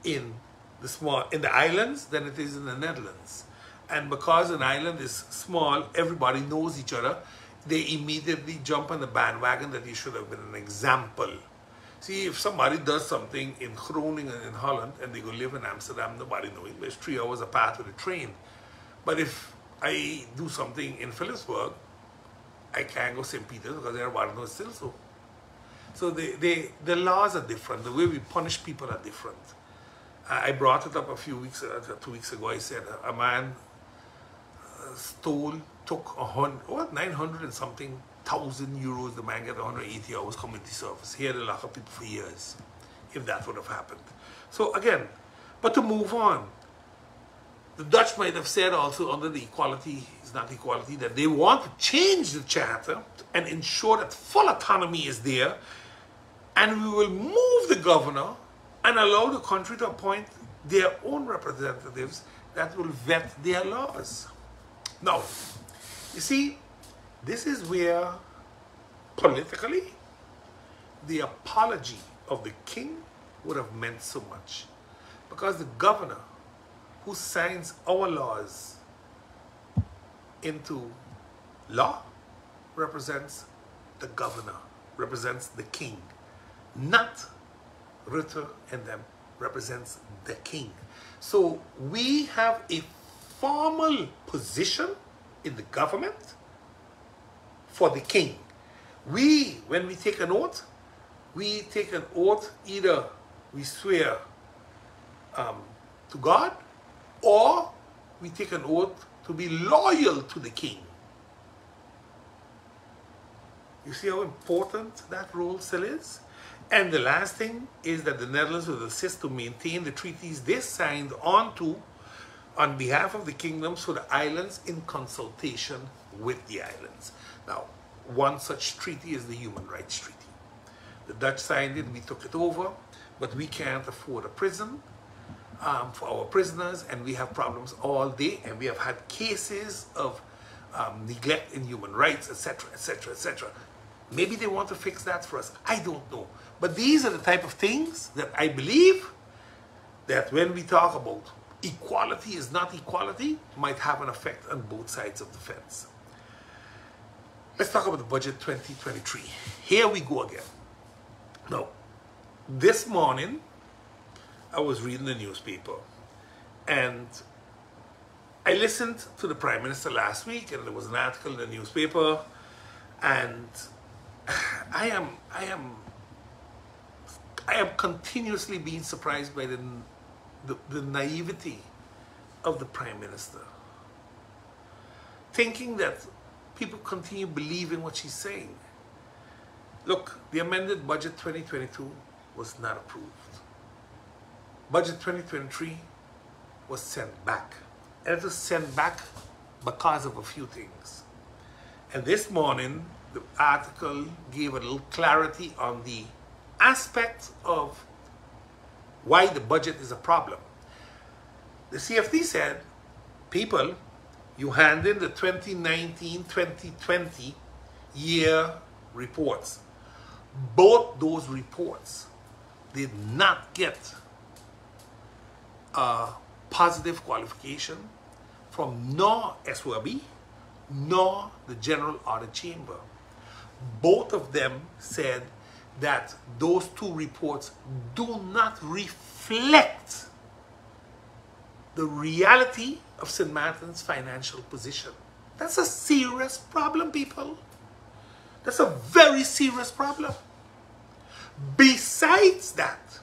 in the small in the islands than it is in the Netherlands. And because an island is small, everybody knows each other they immediately jump on the bandwagon that he should have been an example. See, if somebody does something in Groningen in Holland and they go live in Amsterdam, nobody knows. It's three hours apart with a train. But if I do something in Philipsburg, I can't go St. Peter's because everybody knows still so. So they, they, the laws are different. The way we punish people are different. I brought it up a few weeks, uh, two weeks ago. I said a man uh, stole took a hundred, what, 900 and something thousand euros, the man got 180 hours community service. He had a lot of people for years, if that would have happened. So again, but to move on, the Dutch might have said also under the equality is not equality that they want to change the charter and ensure that full autonomy is there and we will move the governor and allow the country to appoint their own representatives that will vet their laws. Now, you see, this is where politically the apology of the king would have meant so much. Because the governor who signs our laws into law represents the governor, represents the king, not Rutte and them represents the king. So we have a formal position in the government for the king. We, when we take an oath, we take an oath, either we swear um, to God or we take an oath to be loyal to the king. You see how important that role still is? And the last thing is that the Netherlands will assist to maintain the treaties they signed on to on behalf of the kingdoms for the islands in consultation with the islands. Now, one such treaty is the Human Rights Treaty. The Dutch signed it, we took it over, but we can't afford a prison um, for our prisoners, and we have problems all day, and we have had cases of um, neglect in human rights, etc., etc., etc. Maybe they want to fix that for us. I don't know. But these are the type of things that I believe that when we talk about equality is not equality, might have an effect on both sides of the fence. Let's talk about the budget 2023. Here we go again. Now, this morning, I was reading the newspaper and I listened to the Prime Minister last week and there was an article in the newspaper and I am I am I am continuously being surprised by the, the, the naivety of the Prime Minister. Thinking that people continue believing what she's saying. Look, the amended budget 2022 was not approved. Budget 2023 was sent back. And it was sent back because of a few things. And this morning, the article gave a little clarity on the aspects of why the budget is a problem. The CFT said, people, you hand in the 2019-2020 year reports. Both those reports did not get a positive qualification from nor SWB nor the General Audit Chamber. Both of them said that those two reports do not reflect the reality of St. Martin's financial position. That's a serious problem, people. That's a very serious problem. Besides that,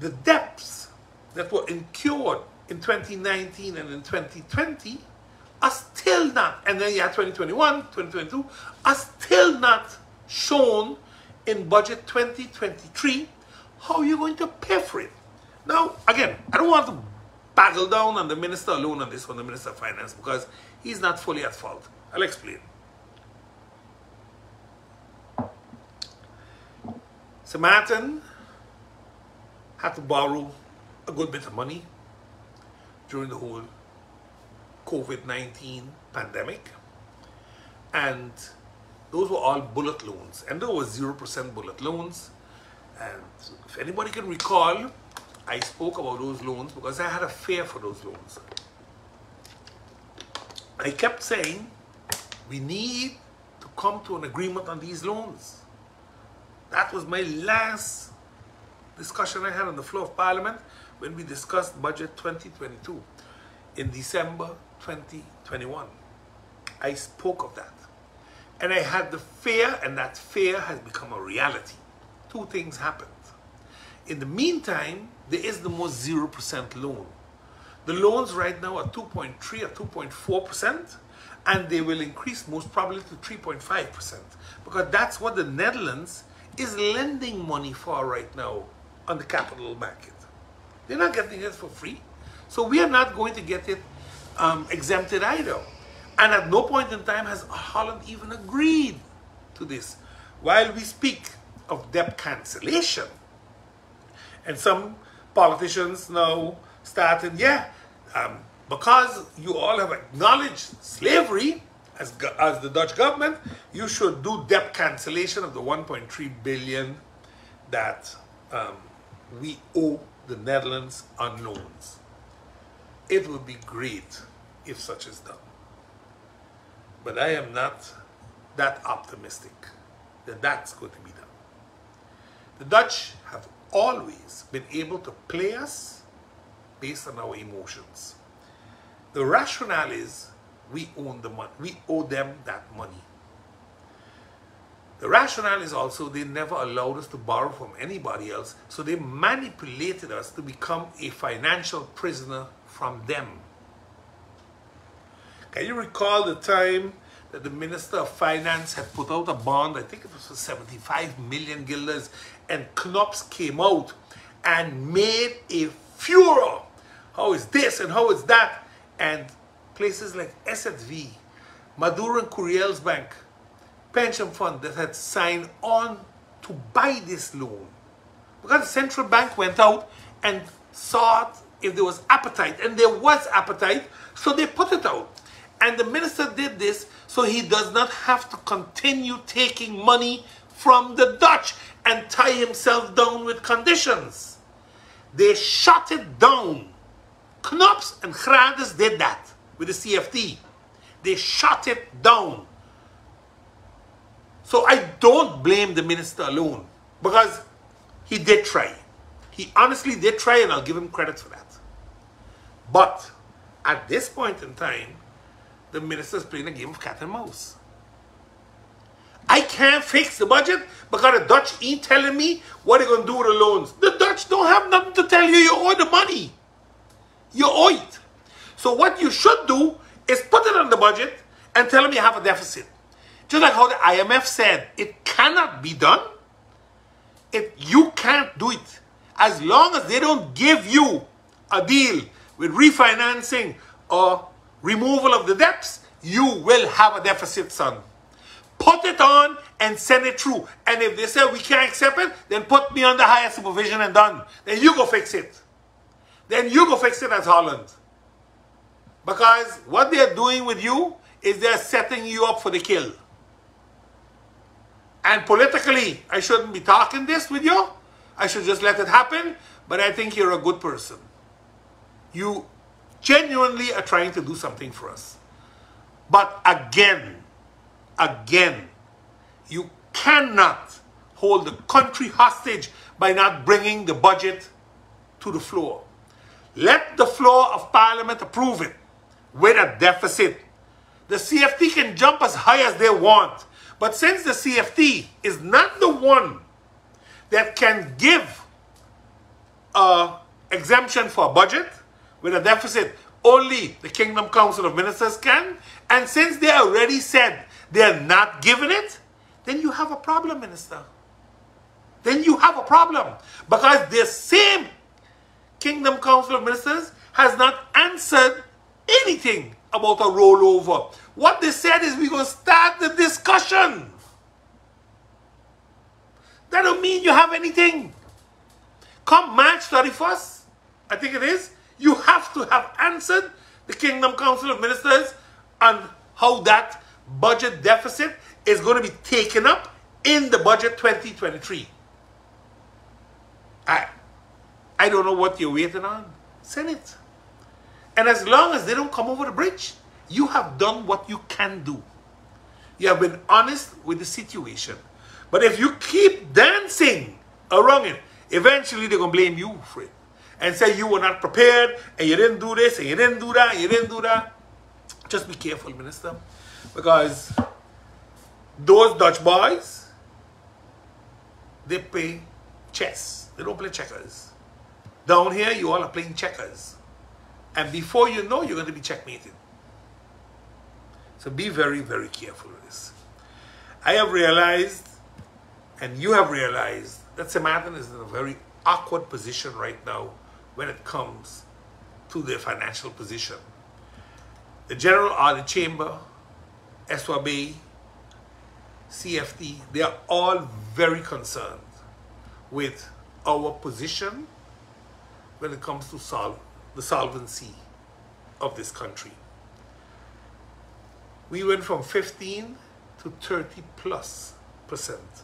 the debts that were incurred in 2019 and in 2020 are still not, and then you have 2021, 2022, are still not shown in budget 2023, how are you going to pay for it? Now, again, I don't want to battle down on the minister alone on this one, the minister of finance, because he's not fully at fault. I'll explain. So Martin had to borrow a good bit of money during the whole COVID-19 pandemic. And those were all bullet loans. And there was 0% bullet loans. And if anybody can recall, I spoke about those loans because I had a fear for those loans. I kept saying, we need to come to an agreement on these loans. That was my last discussion I had on the floor of Parliament when we discussed Budget 2022 in December 2021. I spoke of that. And I had the fear, and that fear has become a reality. Two things happened. In the meantime, there is the most 0% loan. The loans right now are 2.3 or 2.4%, and they will increase most probably to 3.5%, because that's what the Netherlands is lending money for right now on the capital market. They're not getting it for free. So we are not going to get it um, exempted either. And at no point in time has Holland even agreed to this. While we speak of debt cancellation, and some politicians now started, yeah, um, because you all have acknowledged slavery as, as the Dutch government, you should do debt cancellation of the 1.3 billion that um, we owe the Netherlands on loans. It would be great if such is done. But I am not that optimistic that that's going to be done. The Dutch have always been able to play us based on our emotions. The rationale is we own the money, we owe them that money. The rationale is also they never allowed us to borrow from anybody else, so they manipulated us to become a financial prisoner from them. Can you recall the time that the Minister of Finance had put out a bond, I think it was for 75 million guilders, and Knops came out and made a furor. How is this and how is that? And places like SSV, Maduro and Curiel's Bank, pension fund that had signed on to buy this loan. Because the central bank went out and saw if there was appetite, and there was appetite, so they put it out. And the minister did this so he does not have to continue taking money from the Dutch and tie himself down with conditions. They shut it down. Knops and Gradus did that with the CFT. They shut it down. So I don't blame the minister alone because he did try. He honestly did try and I'll give him credit for that. But at this point in time, the minister is playing a game of cat and mouse. I can't fix the budget because the Dutch ain't telling me what they're going to do with the loans. The Dutch don't have nothing to tell you. You owe the money. You owe it. So what you should do is put it on the budget and tell them you have a deficit. Just like how the IMF said, it cannot be done. If you can't do it, as long as they don't give you a deal with refinancing or removal of the debts, you will have a deficit, son. Put it on and send it through. And if they say we can't accept it, then put me under higher supervision and done. Then you go fix it. Then you go fix it as Holland. Because what they're doing with you is they're setting you up for the kill. And politically, I shouldn't be talking this with you. I should just let it happen. But I think you're a good person. You genuinely are trying to do something for us. But again, again, you cannot hold the country hostage by not bringing the budget to the floor. Let the floor of parliament approve it with a deficit. The CFT can jump as high as they want. But since the CFT is not the one that can give a exemption for a budget, with a deficit. Only the Kingdom Council of Ministers can. And since they already said they're not giving it, then you have a problem, Minister. Then you have a problem. Because the same Kingdom Council of Ministers has not answered anything about a rollover. What they said is we're going to start the discussion. That don't mean you have anything. Come March 31st, I think it is, you have to have answered the Kingdom Council of Ministers on how that budget deficit is going to be taken up in the budget 2023. I, I don't know what you're waiting on. Send it. And as long as they don't come over the bridge, you have done what you can do. You have been honest with the situation. But if you keep dancing around it, eventually they're going to blame you for it and say you were not prepared and you didn't do this and you didn't do that and you didn't do that. Just be careful, Minister, because those Dutch boys, they play chess. They don't play checkers. Down here, you all are playing checkers. And before you know, you're going to be checkmated. So be very, very careful with this. I have realized, and you have realized, that St. Is in a very awkward position right now when it comes to their financial position. The General Audit Chamber, SOAB, CFT, they are all very concerned with our position when it comes to sol the solvency of this country. We went from 15 to 30 plus percent.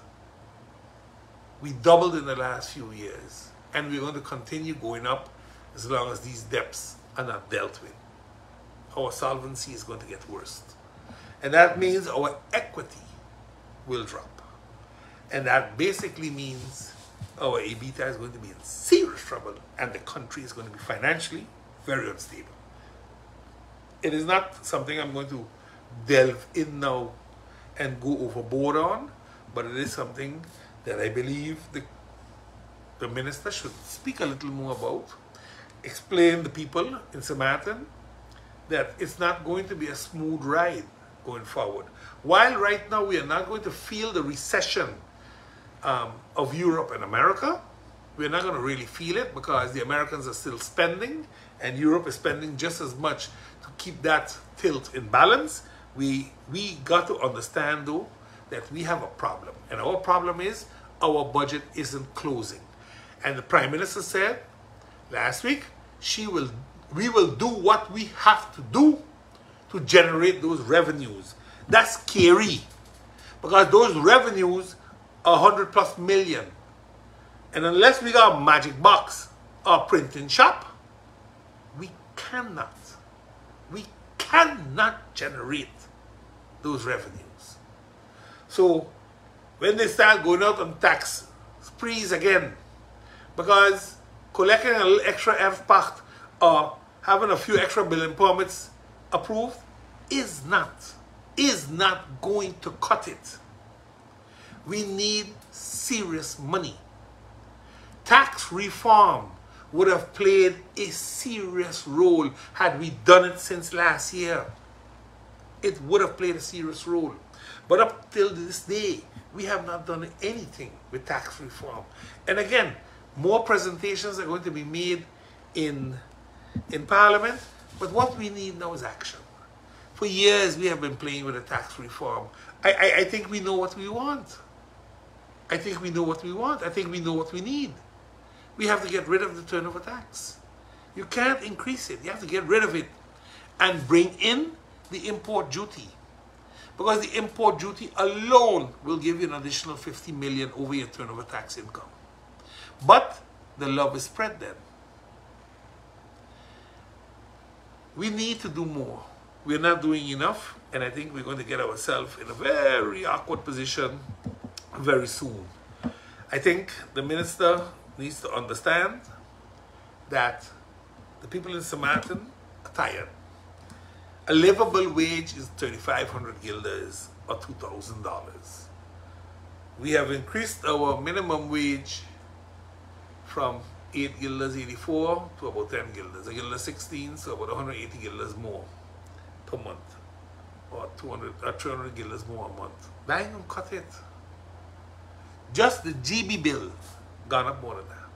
We doubled in the last few years, and we're going to continue going up as long as these debts are not dealt with. Our solvency is going to get worse. And that means our equity will drop. And that basically means our EBITDA is going to be in serious trouble and the country is going to be financially very unstable. It is not something I'm going to delve in now and go overboard on, but it is something that I believe the, the minister should speak a little more about, explain the people in St. Martin that it's not going to be a smooth ride going forward. While right now we are not going to feel the recession um, of Europe and America, we're not going to really feel it because the Americans are still spending and Europe is spending just as much to keep that tilt in balance. We, we got to understand though that we have a problem and our problem is our budget isn't closing. And the Prime Minister said last week, she will, we will do what we have to do to generate those revenues. That's scary because those revenues are 100 plus million. And unless we got a magic box or printing shop, we cannot, we cannot generate those revenues. So when they start going out on tax sprees again, because collecting a little extra FPACT or having a few extra building permits approved is not, is not going to cut it. We need serious money. Tax reform would have played a serious role had we done it since last year. It would have played a serious role. But up till this day, we have not done anything with tax reform. And again, more presentations are going to be made in, in Parliament, but what we need now is action. For years, we have been playing with a tax reform. I, I, I think we know what we want. I think we know what we want. I think we know what we need. We have to get rid of the turnover tax. You can't increase it. You have to get rid of it and bring in the import duty. Because the import duty alone will give you an additional 50 million over your turnover tax income. But the love is spread then. We need to do more. We're not doing enough, and I think we're going to get ourselves in a very awkward position very soon. I think the minister needs to understand that the people in St. Martin are tired. A livable wage is 3,500 guilders or $2,000. We have increased our minimum wage from 8 guilders 84 to about 10 guilders. A guilder 16, so about 180 guilders more per month. Or 200 or uh, 300 guilders more a month. Bang, gonna cut it. Just the GEBE bill gone up more than that.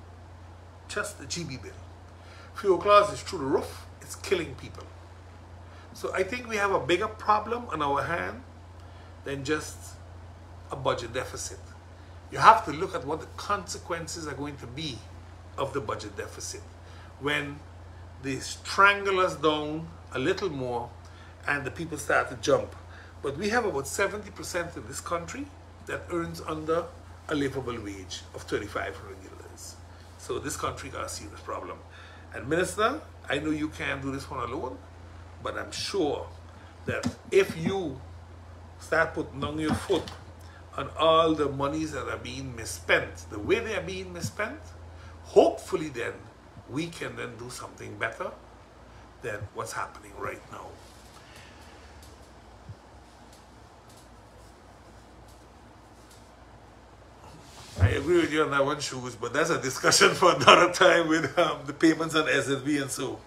Just the GEBE bill. Fuel clause is through the roof. It's killing people. So I think we have a bigger problem on our hand than just a budget deficit. You have to look at what the consequences are going to be of the budget deficit when they strangle us down a little more and the people start to jump. But we have about 70% of this country that earns under a livable wage of 3,500 guilders. So this country got a serious problem. And Minister, I know you can't do this one alone, but I'm sure that if you start putting on your foot on all the monies that are being misspent, the way they are being misspent, hopefully then we can then do something better than what's happening right now. I agree with you on that one, Shoes, but that's a discussion for another time with um, the payments on SSB and so.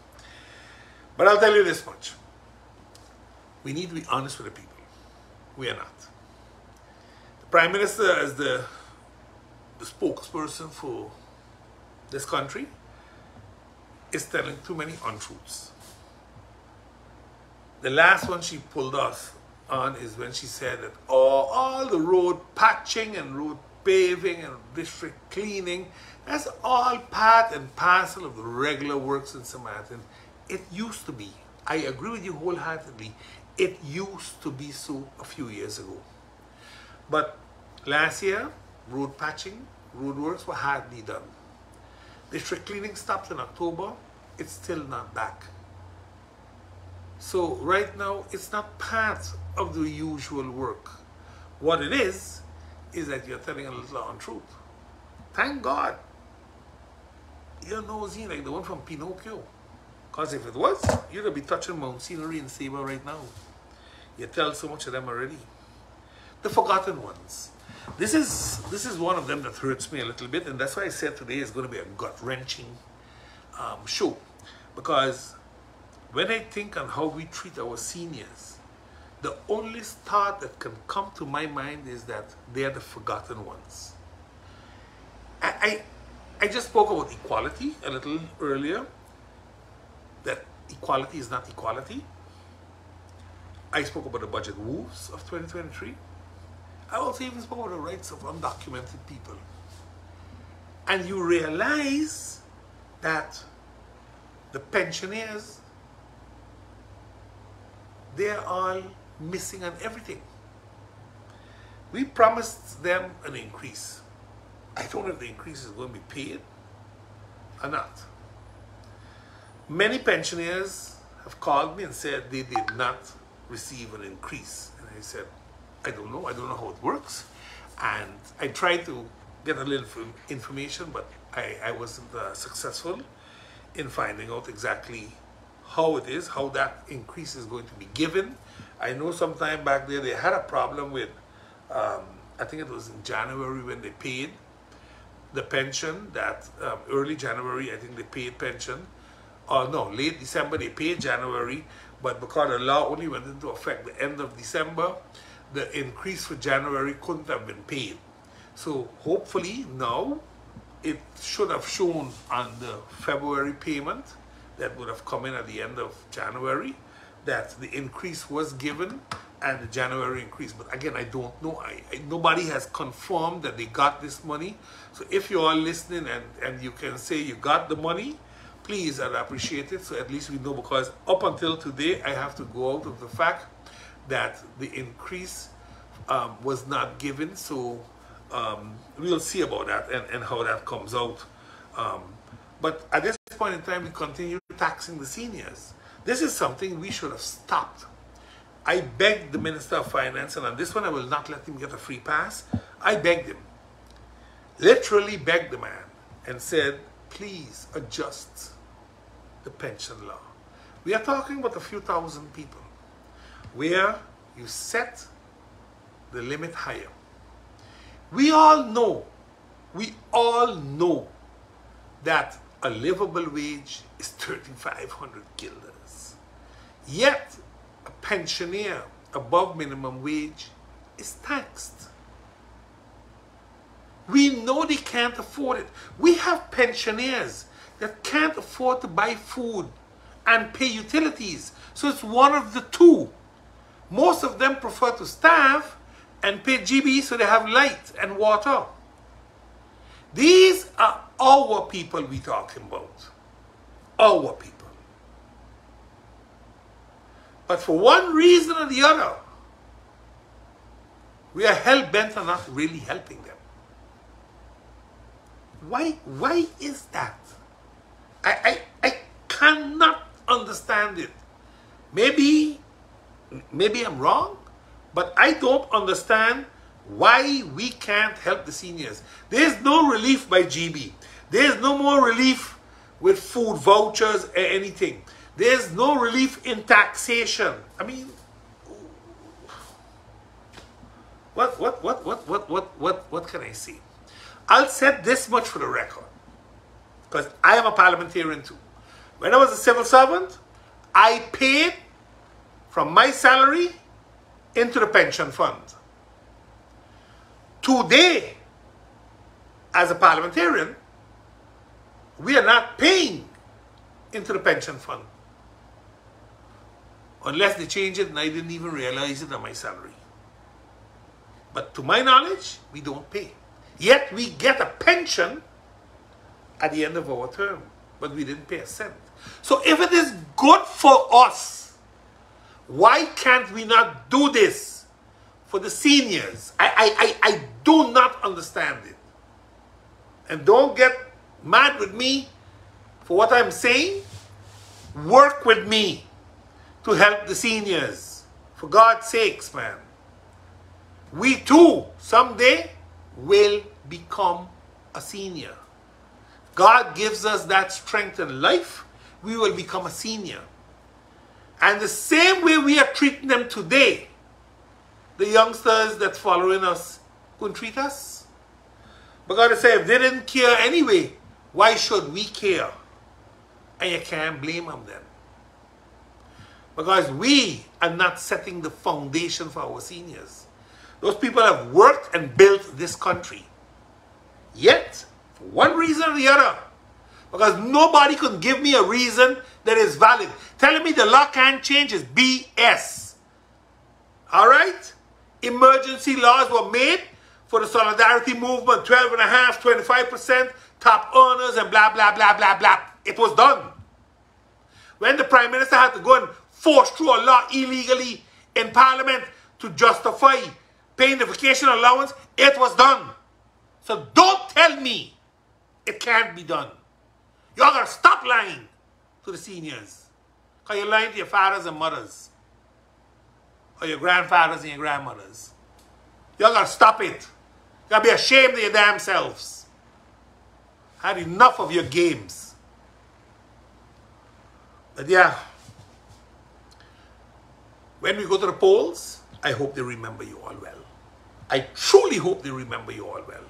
But I'll tell you this much. We need to be honest with the people. We are not. The Prime Minister, as the, the spokesperson for this country, is telling too many untruths. The last one she pulled us on is when she said that all, all the road patching and road paving and district cleaning, that's all part and parcel of the regular works in St. Martin. It used to be. I agree with you wholeheartedly. It used to be so a few years ago. But last year, road patching, road works were hardly done. District cleaning stopped in October. It's still not back. So right now, it's not part of the usual work. What it is, is that you're telling a little untruth. Thank God you're nosy like the one from Pinocchio. Because if it was, you'd be touching Mount Scenery and Saba right now. You tell so much of them already. The forgotten ones. This is this is one of them that hurts me a little bit, and that's why I said today is going to be a gut-wrenching um, show. Because when I think on how we treat our seniors, the only thought that can come to my mind is that they are the forgotten ones. I, I, I just spoke about equality a little earlier, that equality is not equality. I spoke about the budget woes of 2023. I also even spoke about the rights of undocumented people. And you realize that the pensioners, they're all missing on everything. We promised them an increase. I don't know if the increase is going to be paid or not. Many pensioners have called me and said they did not receive an increase. And I said, I don't know. I don't know how it works. And I tried to get a little information, but I, I wasn't uh, successful in finding out exactly how it is, how that increase is going to be given. I know sometime back there they had a problem with, um, I think it was in January when they paid the pension that um, early January, I think they paid pension. Or no, late December they paid January, but because the law only went into effect the end of December, the increase for January couldn't have been paid. So hopefully now it should have shown on the February payment that would have come in at the end of January that the increase was given and the January increase. But again, I don't know. I, I, nobody has confirmed that they got this money. So if you are listening and, and you can say you got the money, please, I'd appreciate it. So at least we know because up until today, I have to go out of the fact that the increase um, was not given. So um, we'll see about that and, and how that comes out. Um, but at this point in time, we continue taxing the seniors. This is something we should have stopped. I begged the Minister of Finance, and on this one I will not let him get a free pass. I begged him, literally begged the man, and said, please adjust the pension law. We are talking about a few thousand people, where you set the limit higher. We all know, we all know that a livable wage is 3,500 guilders. Yet, a pensioner above minimum wage is taxed. We know they can't afford it. We have pensioners that can't afford to buy food and pay utilities. So it's one of the two. Most of them prefer to starve and pay GEBE so they have light and water. These are our people we're talking about. Our people. But for one reason or the other, we are hell-bent on not really helping them. Why, why is that? I, I, I cannot understand it. Maybe, maybe I'm wrong, but I don't understand why we can't help the seniors. There's no relief by GEBE. There's no more relief with food vouchers or anything. There's no relief in taxation. I mean, what, what, what, what, what, what, what, what can I say? I'll set this much for the record. Because I am a parliamentarian too. When I was a civil servant, I paid from my salary into the pension fund. Today, as a parliamentarian, we are not paying into the pension fund. Unless they change it and I didn't even realize it on my salary. But to my knowledge, we don't pay. Yet we get a pension at the end of our term, but we didn't pay a cent. So if it is good for us, why can't we not do this for the seniors? I, I, I, I do not understand it. And don't get mad with me for what I'm saying. Work with me to help the seniors. For God's sakes, man. We too, someday, will become a senior. God gives us that strength in life, we will become a senior. And the same way we are treating them today, the youngsters that following us couldn't treat us. But God said, if they didn't care anyway, why should we care? And you can't blame them then. Because we are not setting the foundation for our seniors. Those people have worked and built this country. Yet, for one reason or the other, because nobody can give me a reason that is valid. Telling me the law can't change is BS. All right? Emergency laws were made for the solidarity movement, 12 and a half, 25%, top earners, and blah, blah, blah, blah, blah. It was done. When the prime minister had to go and force through a law illegally in parliament to justify paying the vacation allowance, it was done. So don't tell me it can't be done. Y'all gotta stop lying to the seniors. Because you're lying to your fathers and mothers. Or your grandfathers and your grandmothers. Y'all gotta stop it. You gotta be ashamed of your damn selves. I Had enough of your games. But yeah, when we go to the polls, I hope they remember you all well. I truly hope they remember you all well.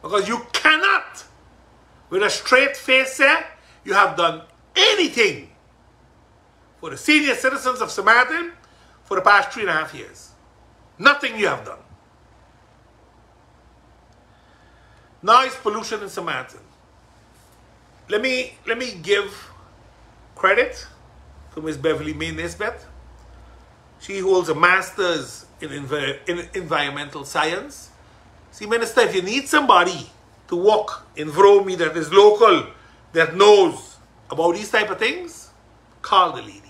Because you cannot, with a straight face say, you have done anything for the senior citizens of St. Martin for the past three and a half years. Nothing you have done. Noise pollution in St. Martin. Let me, let me give credit to Ms. Beverly May. She holds a master's in, in environmental science. See, Minister, if you need somebody to work in Vromi that is local, that knows about these type of things, call the lady.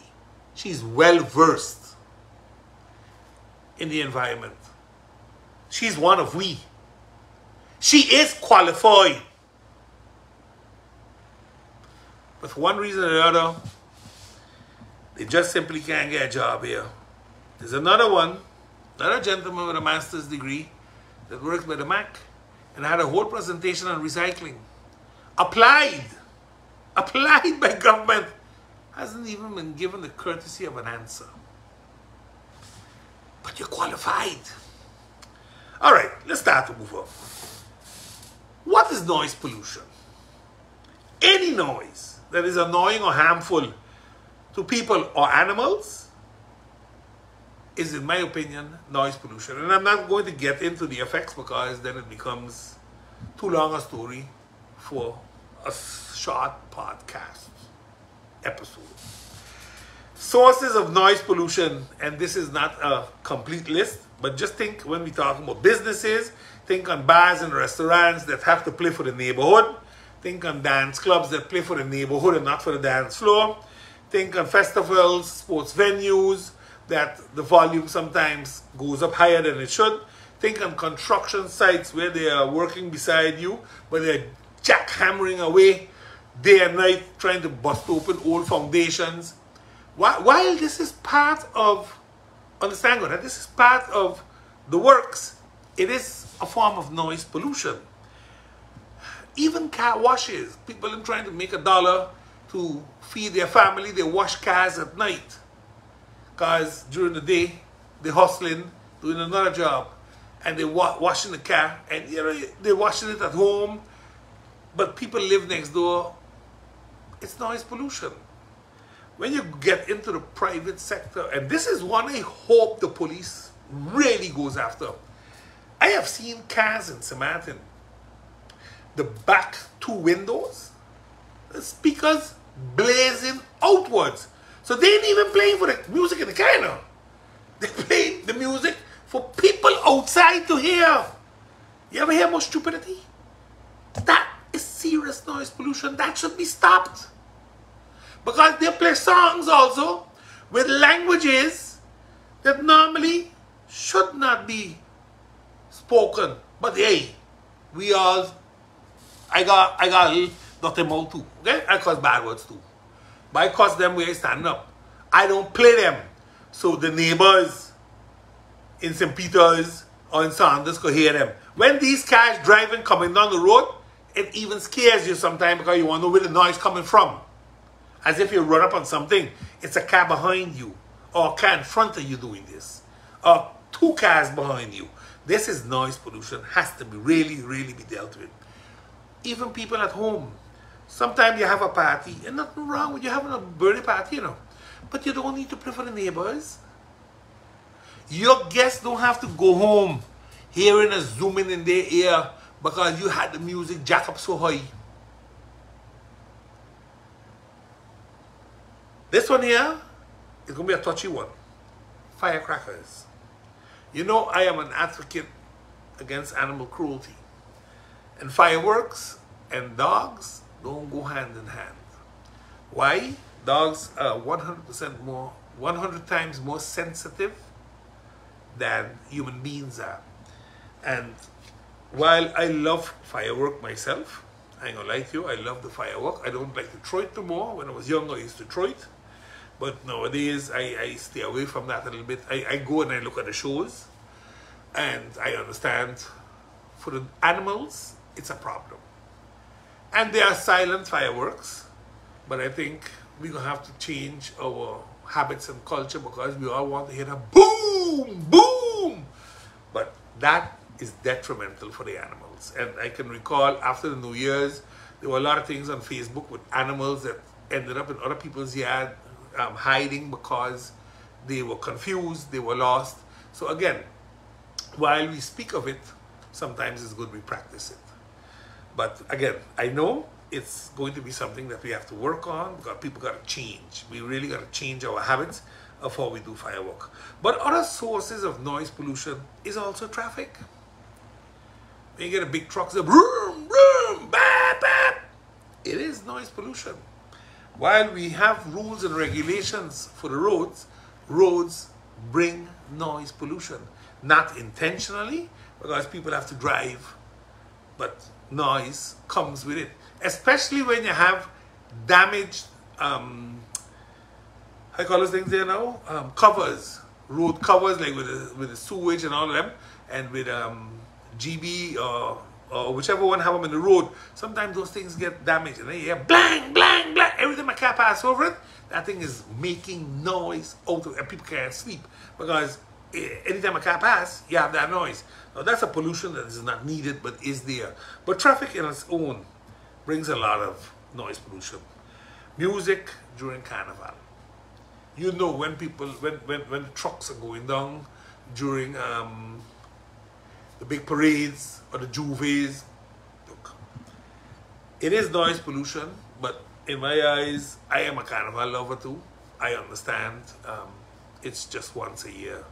She's well versed in the environment. She's one of we. She is qualified. But for one reason or another, they just simply can't get a job here. There's another one, another gentleman with a master's degree that works by the MAC and I had a whole presentation on recycling. Applied, applied by government, hasn't even been given the courtesy of an answer. But you're qualified. All right, let's start to move on. What is noise pollution? Any noise that is annoying or harmful to people or animals is, in my opinion, noise pollution. And I'm not going to get into the effects because then it becomes too long a story for a short podcast episode. Sources of noise pollution, and this is not a complete list, but just think when we talk about businesses, think on bars and restaurants that have to play for the neighborhood. Think on dance clubs that play for the neighborhood and not for the dance floor. Think on festivals, sports venues, that the volume sometimes goes up higher than it should. Think on construction sites where they are working beside you, but they're jackhammering away day and night trying to bust open old foundations. While this is part of, understand that this is part of the works, it is a form of noise pollution. Even car washes, people are trying to make a dollar to feed their family, they wash cars at night because during the day they're hustling, doing another job, and they're wa washing the car, and you know they're washing it at home, but people live next door. It's noise pollution. When you get into the private sector, and this is one I hope the police really goes after. I have seen cars in St. The back two windows, the speakers blazing outwards. So they ain't even playing for the music in the car now. They play the music for people outside to hear. You ever hear more stupidity? That is serious noise pollution. That should be stopped. Because they play songs also with languages that normally should not be spoken. But hey, we all, I got, I got nothing more too. Okay? I cause bad words too. But I cause them where I stand up. I don't play them. So the neighbors in St. Peter's or in Saunders could hear them. When these cars driving coming down the road, it even scares you sometimes because you want to know where the noise coming from. As if you run up on something, it's a car behind you or a car in front of you doing this or two cars behind you. This is noise pollution, has to be really, really be dealt with. Even people at home. Sometimes you have a party, and nothing wrong with you having a birthday party, you know. But you don't need to play for the neighbors. Your guests don't have to go home hearing a zooming in their ear because you had the music jack up so high. This one here is going to be a touchy one. Firecrackers. You know, I am an advocate against animal cruelty. And fireworks and dogs don't go hand in hand. Why? Dogs are 100% more, 100 times more sensitive than human beings are. And while I love firework myself, I ain't gonna lie to you, I love the firework. I don't like to throw it no more. When I was younger, I used to throw it. But nowadays, I, I stay away from that a little bit. I, I go and I look at the shows, and I understand for the animals, it's a problem. And they are silent fireworks, but I think we're going to have to change our habits and culture because we all want to hear a boom, boom. But that is detrimental for the animals. And I can recall after the New Year's, there were a lot of things on Facebook with animals that ended up in other people's yard um, hiding because they were confused, they were lost. So again, while we speak of it, sometimes it's good we practice it. But again, I know it's going to be something that we have to work on because people got to change. We really got to change our habits how we do firework. But other sources of noise pollution is also traffic. When you get a big truck, the boom, boom, bap, bap, it is noise pollution. While we have rules and regulations for the roads, roads bring noise pollution. Not intentionally, because people have to drive, but noise comes with it. Especially when you have damaged, um, you call those things there now? Um, covers, road covers, like with the, with the sewage and all of them, and with um, GEBE or or whichever one have them in the road, sometimes those things get damaged and they hear blang, blang, blang. Every time a car passes over it, that thing is making noise out of and people can't sleep because anytime a car passes, you have that noise. Now that's a pollution that is not needed but is there. But traffic in its own brings a lot of noise pollution. Music during carnival. You know when people, when, when, when trucks are going down during um, the big parades or the juves. Look, it is noise pollution, but in my eyes, I am a carnival lover too. I understand. Um, it's just once a year.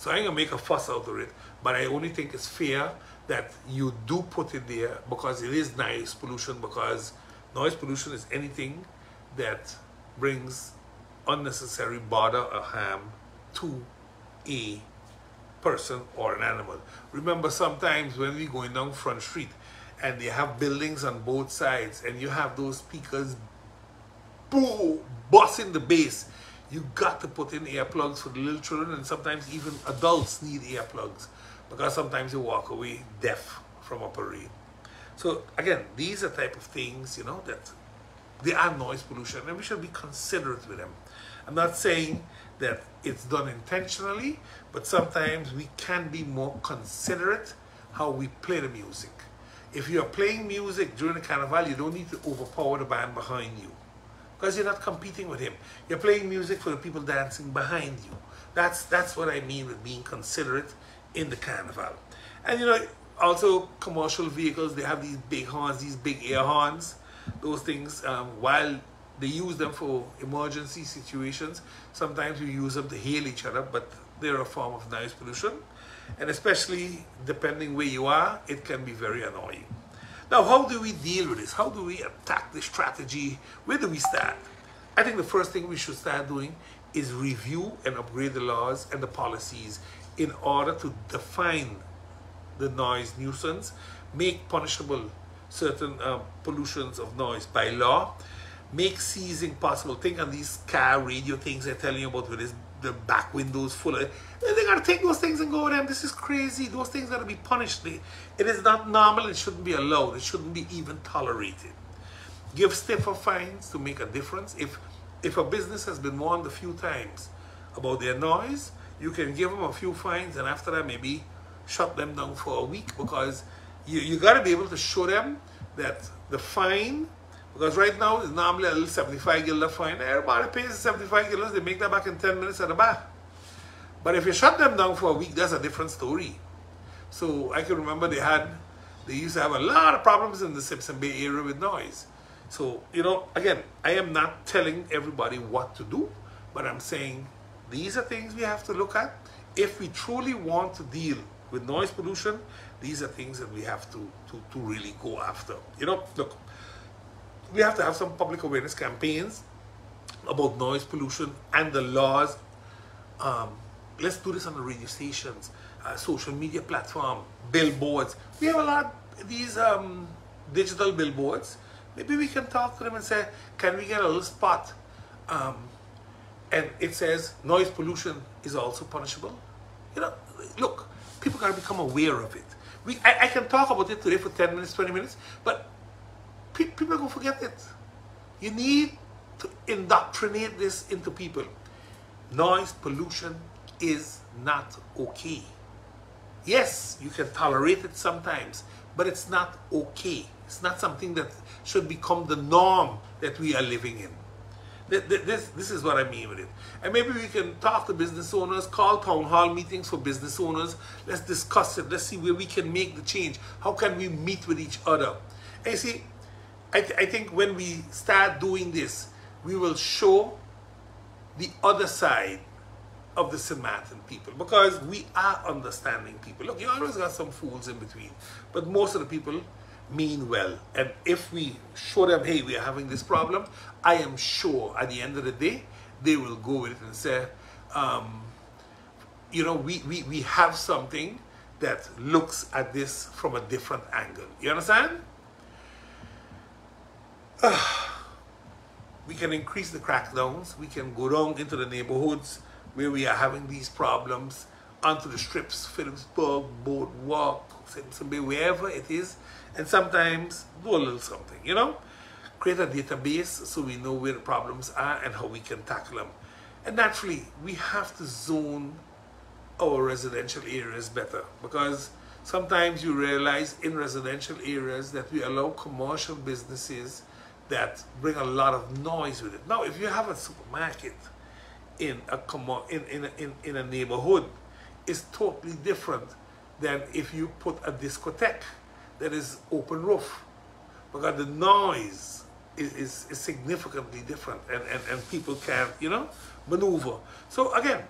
So I ain't gonna make a fuss out of it, but I only think it's fair that you do put it there because it is noise pollution because noise pollution is anything that brings unnecessary bother or harm to a person or an animal. Remember sometimes when we going down Front Street and they have buildings on both sides and you have those speakers boom, busting the bass, you got to put in earplugs for the little children and sometimes even adults need earplugs because sometimes you walk away deaf from a parade. So again, these are type of things, you know, that they are noise pollution and we should be considerate with them. I'm not saying that it's done intentionally, but sometimes we can be more considerate how we play the music. If you're playing music during the carnival, you don't need to overpower the band behind you because you're not competing with him. You're playing music for the people dancing behind you. That's, that's what I mean with being considerate in the carnival. And you know, also commercial vehicles, they have these big horns, these big air horns. Those things, um, while They use them for emergency situations. Sometimes we use them to hail each other, but they're a form of noise pollution. And especially depending where you are, it can be very annoying. Now, how do we deal with this? How do we attack this strategy? Where do we start? I think the first thing we should start doing is review and upgrade the laws and the policies in order to define the noise nuisance, make punishable certain uh, pollutions of noise by law, make seizing possible. Think on these car radio things they're telling you about with this, the back windows full of they gotta take those things and go with them. This is crazy. Those things gotta be punished. It is not normal. It shouldn't be allowed. It shouldn't be even tolerated. Give stiffer fines to make a difference. If if a business has been warned a few times about their noise, you can give them a few fines and after that maybe shut them down for a week because you, you got to be able to show them that the fine, because right now it's normally a little 75 guilder fine. Everybody pays 75 guilders, they make that back in 10 minutes at the bar. But if you shut them down for a week, that's a different story. So I can remember they had, they used to have a lot of problems in the Simpson Bay area with noise. So, you know, again, I am not telling everybody what to do, but I'm saying these are things we have to look at. If we truly want to deal with noise pollution, these are things that we have to, to, to really go after. You know, look, we have to have some public awareness campaigns about noise pollution and the laws. Um, let's do this on the radio stations, uh, social media platform, billboards. We have a lot of these um, digital billboards. Maybe we can talk to them and say, can we get a little spot? Um, and it says noise pollution is also punishable. You know, look, people got to become aware of it. We, I, I, can talk about it today for 10 minutes, 20 minutes, but people are going to forget it. You need to indoctrinate this into people. Noise pollution is not okay. Yes, you can tolerate it sometimes, but it's not okay. It's not something that should become the norm that we are living in. This, this is what I mean with it. And maybe we can talk to business owners, call town hall meetings for business owners. Let's discuss it. Let's see where we can make the change. How can we meet with each other? And you see, I, th I think when we start doing this, we will show the other side of the St. Martin people because we are understanding people. Look, you always got some fools in between, but most of the people mean well. And if we show them, hey, we are having this problem, I am sure at the end of the day, they will go with it and say, um, you know, we, we, we have something that looks at this from a different angle. You understand? We can increase the crackdowns. We can go down into the neighborhoods where we are having these problems, onto the strips, Philipsburg, Boardwalk, Simpson Bay, wherever it is, and sometimes do a little something, you know? Create a database so we know where the problems are and how we can tackle them. And naturally, we have to zone our residential areas better because sometimes you realize in residential areas that we allow commercial businesses that bring a lot of noise with it. Now, if you have a supermarket in a, in, in, in, in a neighborhood, it's totally different than if you put a discotheque that is open roof because the noise is, is, is, significantly different and, and, and people can't, you know, maneuver. So again,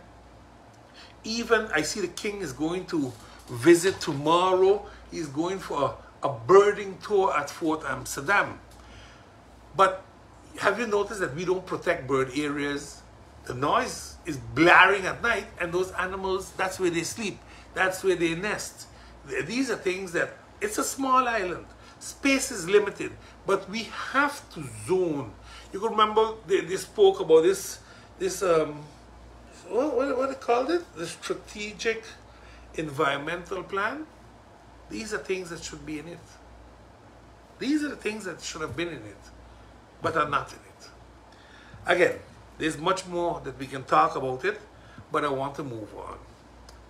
even I see the king is going to visit tomorrow. He's going for a, a birding tour at Fort Amsterdam. But have you noticed that we don't protect bird areas? The noise is blaring at night and those animals, that's where they sleep. That's where they nest. These are things that it's a small island. Space is limited, but we have to zone. You can remember they, they spoke about this, this um, what, what, what they called it? The strategic environmental plan. These are things that should be in it. These are the things that should have been in it, but are not in it. Again, there's much more that we can talk about it, but I want to move on.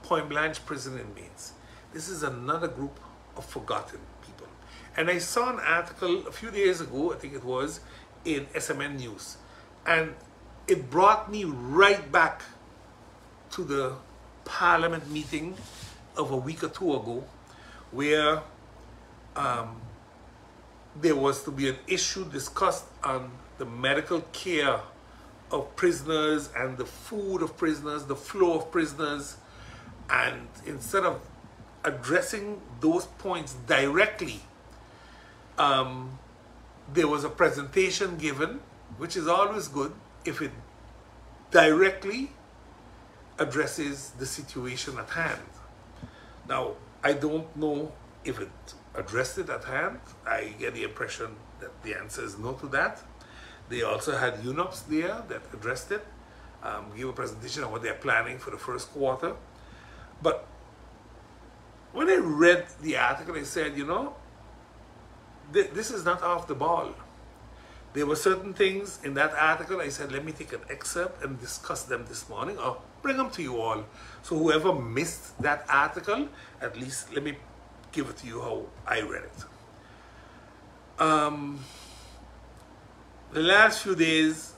Pointe Blanche prison inmates. This is another group of forgotten people. And I saw an article a few days ago, I think it was, in SMN News. And it brought me right back to the parliament meeting of a week or two ago where um, there was to be an issue discussed on the medical care of prisoners and the food of prisoners, the flow of prisoners, and instead of addressing those points directly, um, there was a presentation given, which is always good if it directly addresses the situation at hand. Now, I don't know if it addressed it at hand. I get the impression that the answer is no to that. They also had UNOPS there that addressed it, um, give a presentation on what they're planning for the first quarter. But when I read the article, I said, you know, th this is not off the ball. There were certain things in that article. I said, let me take an excerpt and discuss them this morning or bring them to you all. So whoever missed that article, at least let me give it to you how I read it. Um, the last few days,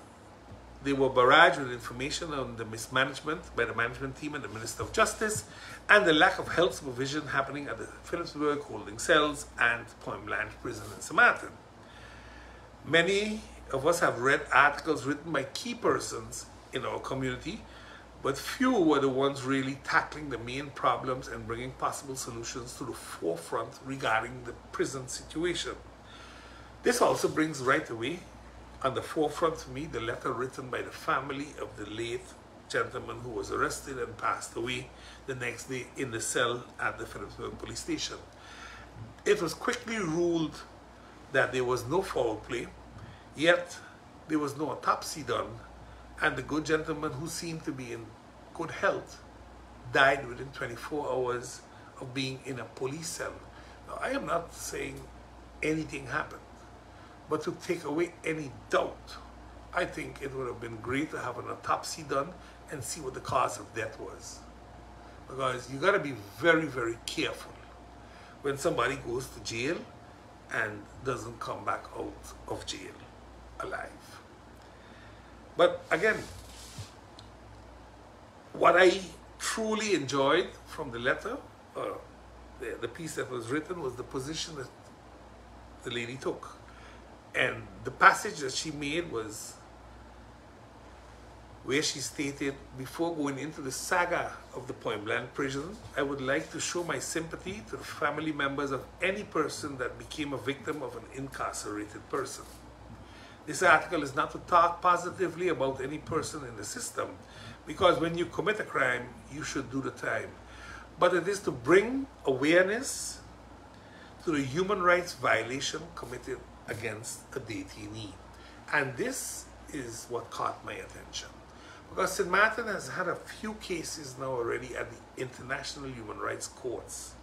they were barraged with information on the mismanagement by the management team and the Minister of Justice and the lack of health supervision happening at the Philipsburg holding cells and Pointe Blanche prison in St. Martin. Many of us have read articles written by key persons in our community, but few were the ones really tackling the main problems and bringing possible solutions to the forefront regarding the prison situation. This also brings right away on the forefront for me the letter written by the family of the late gentleman who was arrested and passed away the next day in the cell at the Philipsburg police station. It was quickly ruled that there was no foul play, yet there was no autopsy done, and the good gentleman who seemed to be in good health died within 24 hours of being in a police cell. Now, I am not saying anything happened, but to take away any doubt, I think it would have been great to have an autopsy done and see what the cause of death was. Because you got to be very, very careful when somebody goes to jail and doesn't come back out of jail alive. But again, what I truly enjoyed from the letter, uh, the, the piece that was written, was the position that the lady took. And the passage that she made was where she stated, before going into the saga of the Pointe Blanche prison, I would like to show my sympathy to the family members of any person that became a victim of an incarcerated person. This article is not to talk positively about any person in the system, because when you commit a crime, you should do the time. But it is to bring awareness to the human rights violation committed against a detainee. And this is what caught my attention. Because St. Martin has had a few cases now already at the International Human Rights Courts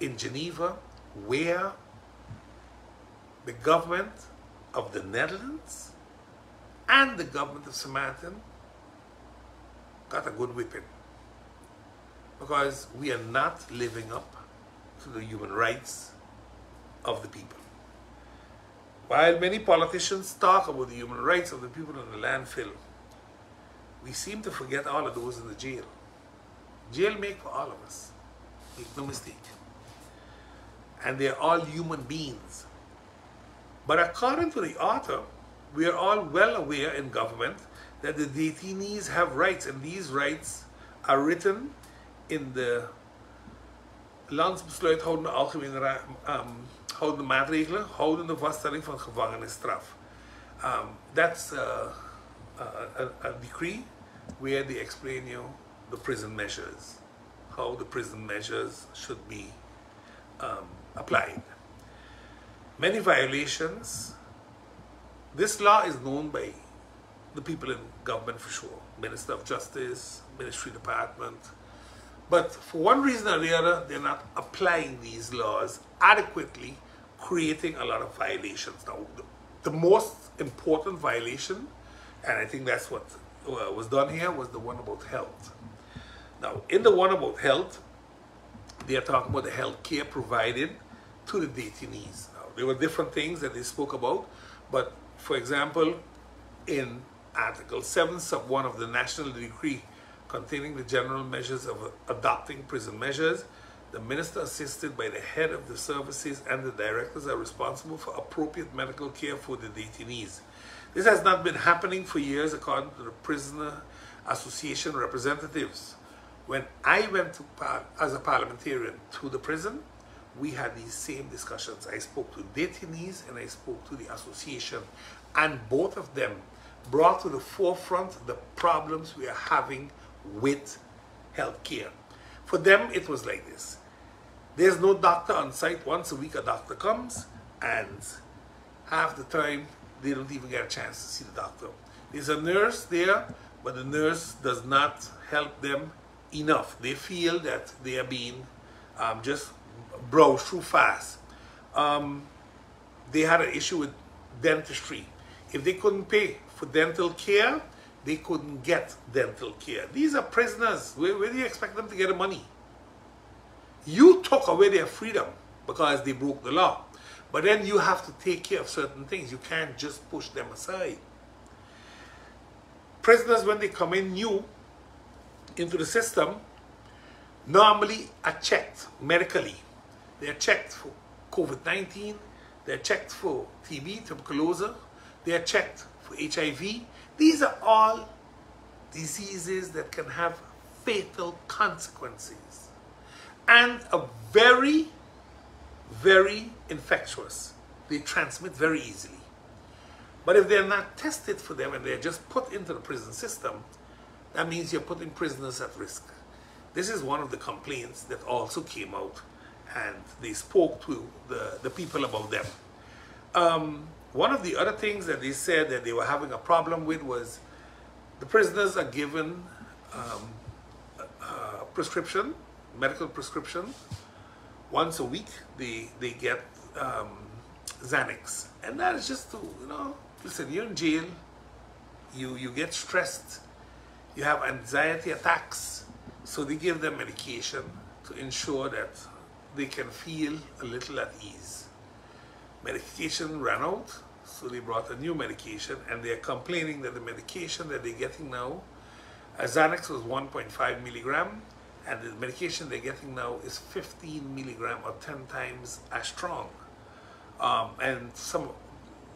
in Geneva, where the government of the Netherlands and the government of St. Martin got a good whipping. Because we are not living up to the human rights of the people. While many politicians talk about the human rights of the people in the landfill, we seem to forget all of those in the jail. Jail make for all of us. Make no mistake. And they're all human beings. But according to the author, we are all well aware in government that the detainees have rights, and these rights are written in the Landsbesluit houdende algemene um, houdende maatregelen, houdende vaststelling van gevangenisstraf. Um, that's uh, a, a, decree where they explain you the prison measures, how the prison measures should be um, applied. Many violations, this law is known by the people in government for sure, Minister of Justice, Ministry Department, but for one reason or the other, they're not applying these laws adequately, creating a lot of violations. Now, the, the most important violation and I think that's what uh, was done here was the one about health. Now, in the one about health, they are talking about the health care provided to the detainees. There were different things that they spoke about, but for example, in Article 7, Sub 1 of the National Decree containing the general measures of adopting prison measures, The minister, assisted by the head of the services and the directors, are responsible for appropriate medical care for the detainees. This has not been happening for years, according to the Prisoner Association representatives. When I went to, as a parliamentarian to the prison, we had these same discussions. I spoke to detainees and I spoke to the association, and both of them brought to the forefront the problems we are having with healthcare. For them, it was like this. There's no doctor on site. Once a week, a doctor comes, and half the time, they don't even get a chance to see the doctor. There's a nurse there, but the nurse does not help them enough. They feel that they are being um, just browsed through fast. Um, they had an issue with dentistry. If they couldn't pay for dental care, they couldn't get dental care. These are prisoners. Where, where do you expect them to get the money? You took away their freedom because they broke the law. But then you have to take care of certain things. You can't just push them aside. Prisoners, when they come in new into the system, normally are checked medically. They're checked for COVID-19, they're checked for TB, tuberculosis, they're checked for HIV. These are all diseases that can have fatal consequences and are very, very infectious. They transmit very easily. But if they're not tested for them and they're just put into the prison system, that means you're putting prisoners at risk. This is one of the complaints that also came out and they spoke to the, the people about them. Um, one of the other things that they said that they were having a problem with was the prisoners are given um, a, a prescription, medical prescription. Once a week, they, they get um, Xanax. And that is just to, you know, listen, you're in jail, you, you get stressed, you have anxiety attacks, so they give them medication to ensure that they can feel a little at ease. Medication ran out, so they brought a new medication, and they're complaining that the medication that they're getting now, Xanax was 1.5 milligram, and the medication they're getting now is 15 milligram or 10 times as strong. Um, and some,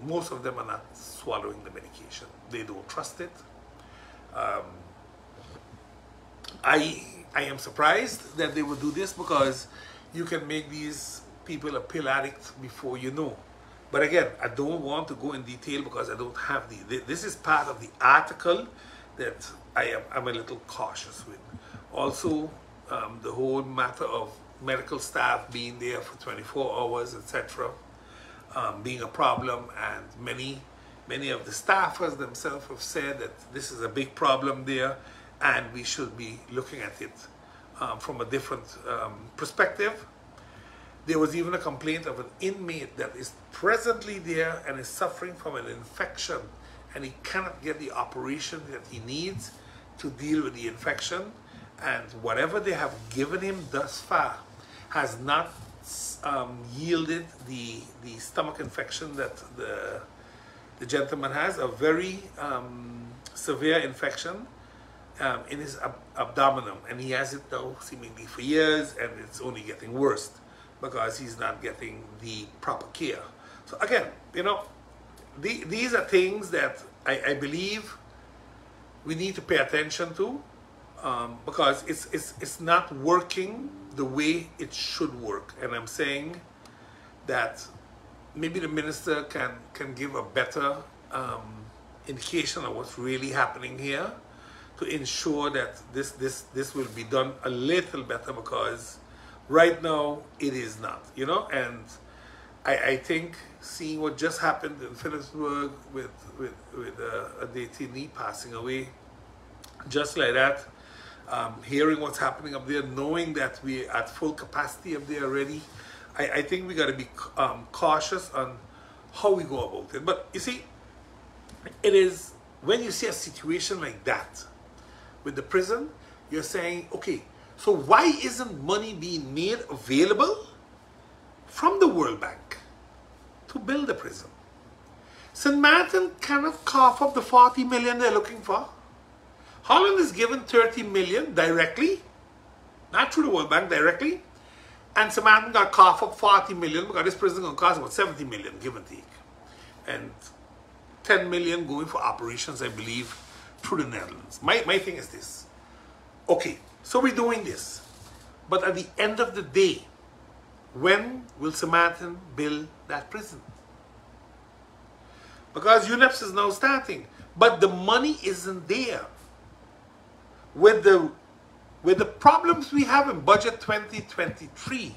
most of them are not swallowing the medication. They don't trust it. Um, I, I am surprised that they would do this because you can make these people a pill addict before you know. But again, I don't want to go in detail because I don't have the, this is part of the article that I am I'm a little cautious with. Also, um, the whole matter of medical staff being there for 24 hours, etc., um, being a problem, and many many of the staffers themselves have said that this is a big problem there, and we should be looking at it um, from a different um, perspective. There was even a complaint of an inmate that is presently there and is suffering from an infection and he cannot get the operation that he needs to deal with the infection and whatever they have given him thus far has not um, yielded the, the stomach infection that the, the gentleman has, a very um, severe infection um, in his ab abdomen, and he has it now seemingly for years, and it's only getting worse because he's not getting the proper care. So again, you know, the, these are things that I, I, believe we need to pay attention to um, because it's, it's, it's not working the way it should work. And I'm saying that maybe the minister can, can give a better um, indication of what's really happening here to ensure that this, this, this will be done a little better because right now it is not, you know, and I, I think seeing what just happened in Philipsburg with, with, with uh, a detainee passing away, just like that, um, hearing what's happening up there, knowing that we're at full capacity up there already, I, I think we got to be um, cautious on how we go about it. But you see, it is when you see a situation like that, with the prison, you're saying, okay, so why isn't money being made available from the World Bank to build the prison? St. Martin cannot cough up the 40 million they're looking for. Holland is given 30 million directly, not through the World Bank directly. And St. Martin got cough up 40 million because this prison is going to cost about 70 million, give and take. And 10 million going for operations, I believe, through the Netherlands. My, my thing is this. Okay, so we're doing this. But at the end of the day, when will St. Martin build that prison? Because UNOPS is now starting, but the money isn't there. With the with the problems we have in budget 2023,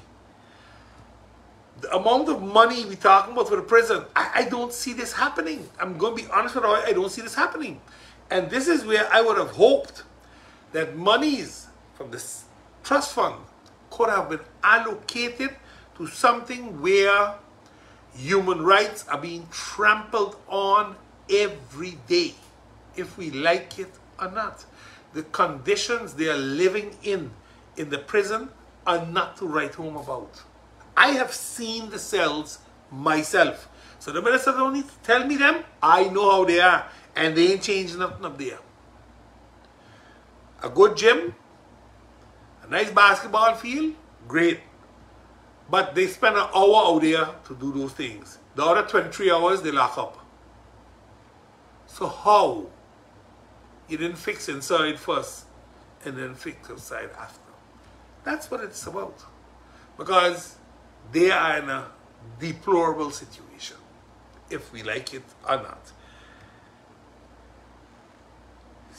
the amount of money we're talking about for the prison, I, I don't see this happening. I'm going to be honest with you, I don't see this happening. And this is where I would have hoped that monies from this trust fund could have been allocated to something where human rights are being trampled on every day, if we like it or not. The conditions they are living in, in the prison, are not to write home about. I have seen the cells myself. So the minister don't need to tell me them. I know how they are. And they ain't changed nothing up there. A good gym, a nice basketball field, great. But they spend an hour out there to do those things. The other 23 hours, they lock up. So how? You didn't fix inside first and then fix outside after. That's what it's about. Because they are in a deplorable situation, if we like it or not.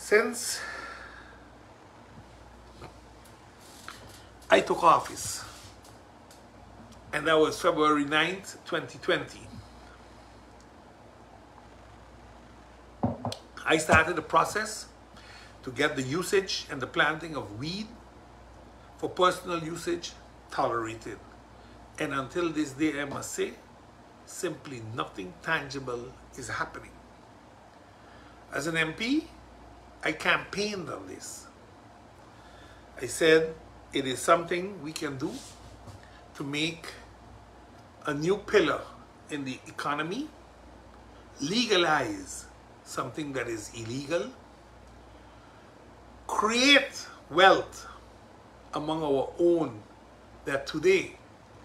Since I took office, and that was February 9th, 2020. I started the process to get the usage and the planting of weed for personal usage tolerated. And until this day, I must say, simply nothing tangible is happening. As an MP, I campaigned on this. I said it is something we can do to make a new pillar in the economy, legalize something that is illegal, create wealth among our own that today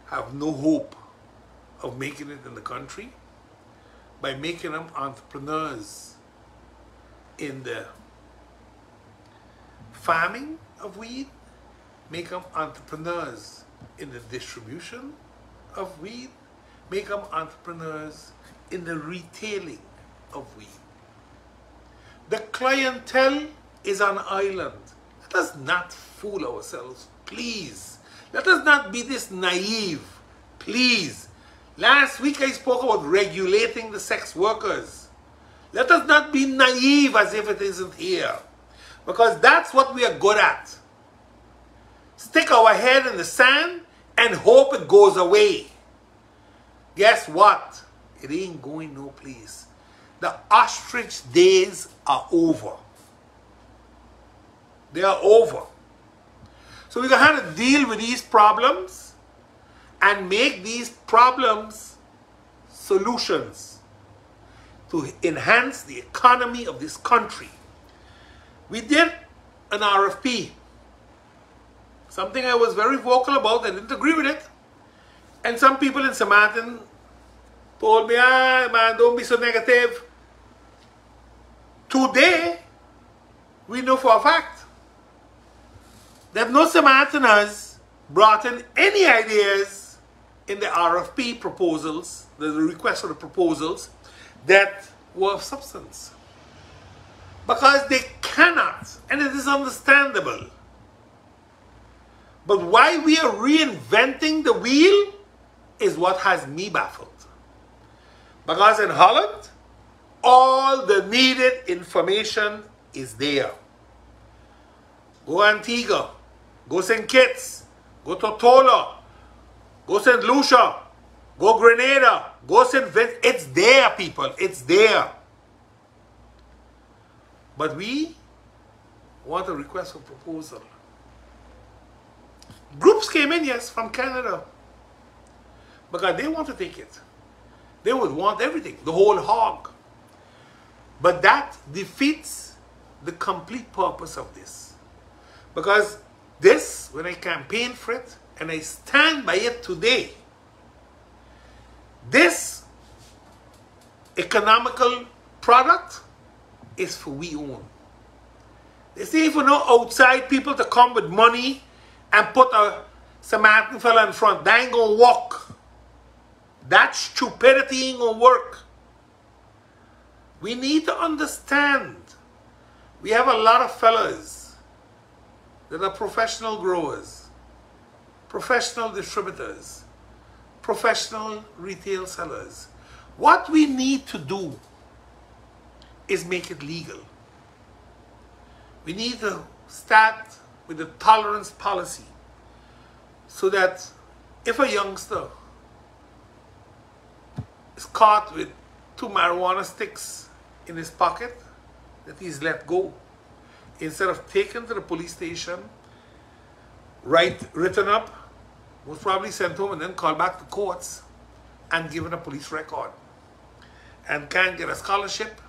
have no hope of making it in the country by making them entrepreneurs in the farming of weed, make them entrepreneurs in the distribution of weed, make them entrepreneurs in the retailing of weed. The clientele is an island. Let us not fool ourselves, please. Let us not be this naive, please. Last week I spoke about regulating the sex workers. Let us not be naive as if it isn't here. Because that's what we are good at. Stick our head in the sand and hope it goes away. Guess what? It ain't going no place. The ostrich days are over. They are over. So we're going to have to deal with these problems and make these problems solutions to enhance the economy of this country. We did an RFP, something I was very vocal about. I didn't agree with it. And some people in St. Martin told me, ah, man, don't be so negative. Today, we know for a fact that no Samaritans brought in any ideas in the RFP proposals, the request for the proposals, that were of substance. Because they is understandable. But why we are reinventing the wheel is what has me baffled. Because in Holland, all the needed information is there. Go Antigua, go St. Kitts, go Tortola, go St. Lucia, go Grenada, go St. Vincent. It's there, people. It's there. But we want a request for proposal. Groups came in, yes, from Canada. Because they want to take it. They would want everything, the whole hog. But that defeats the complete purpose of this. Because this, when I campaigned for it, and I stand by it today. This economical product is for we own. Say for no outside people to come with money and put a St. Martin fella in front. They ain't gonna walk. That stupidity ain't gonna work. We need to understand. We have a lot of fellas that are professional growers, professional distributors, professional retail sellers. What we need to do is make it legal. We need to start with the tolerance policy so that if a youngster is caught with two marijuana sticks in his pocket, that he's let go. Instead of taken to the police station, write, written up, most probably sent home and then called back to courts and given a police record. And can't get a scholarship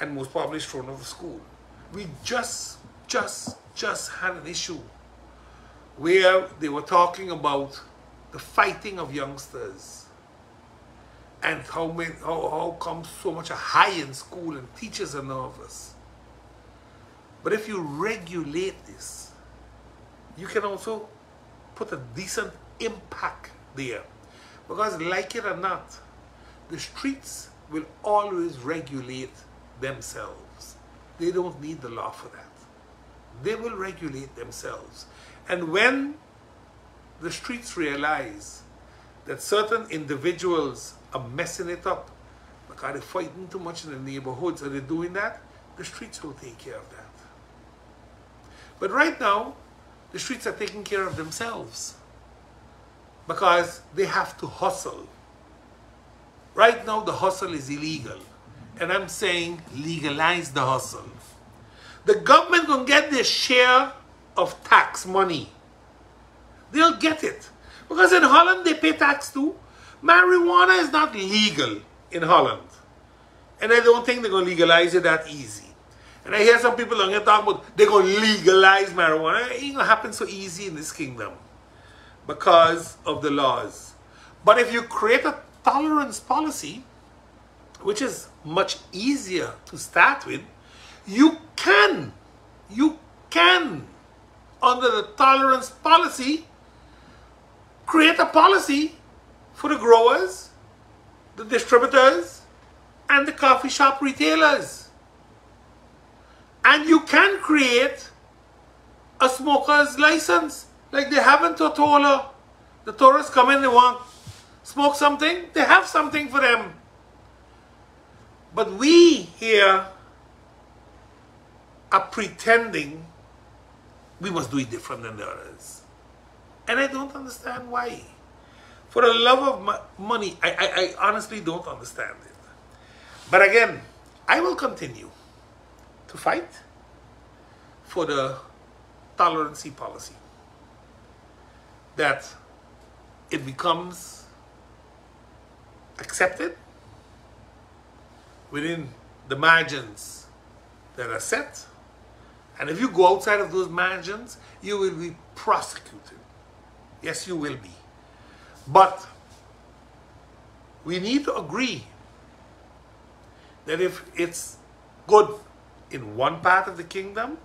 and most probably thrown out of school. We just, just, just had an issue where they were talking about the fighting of youngsters and how, many, how, how comes so much a high in school and teachers are nervous. But if you regulate this, you can also put a decent impact there. Because like it or not, the streets will always regulate themselves. They don't need the law for that. They will regulate themselves. And when the streets realize that certain individuals are messing it up because they're fighting too much in the neighborhoods are they're doing that, the streets will take care of that. But right now, the streets are taking care of themselves because they have to hustle. Right now, the hustle is illegal. And I'm saying legalize the hustle. The government gonna get their share of tax money. They'll get it. Because in Holland they pay tax too. Marijuana is not legal in Holland. And I don't think they're gonna legalize it that easy. And I hear some people on here talking about they're gonna legalize marijuana. It ain't gonna happen so easy in this kingdom because of the laws. But if you create a tolerance policy, which is much easier to start with, you can, you can, under the tolerance policy, create a policy for the growers, the distributors, and the coffee shop retailers. And you can create a smoker's license, like they have in Tortola. The tourists come in, they want smoke something, they have something for them. But we here are pretending we must do it different than the others. And I don't understand why. For the love of money, I, I, I honestly don't understand it. But again, I will continue to fight for the tolerancy policy. That it becomes accepted within the margins that are set. And if you go outside of those margins, you will be prosecuted. Yes, you will be. But we need to agree that if it's good in one part of the kingdom,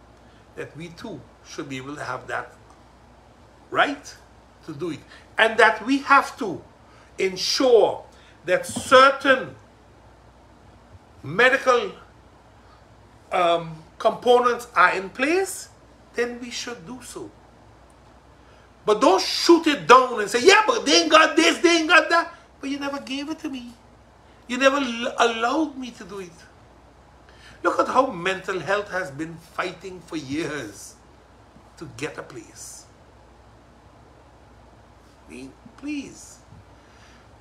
that we too should be able to have that right to do it. And that we have to ensure that certain medical um, components are in place, then we should do so. But don't shoot it down and say, yeah, but they ain't got this, they ain't got that. But you never gave it to me. You never allowed me to do it. Look at how mental health has been fighting for years to get a place. I mean, please.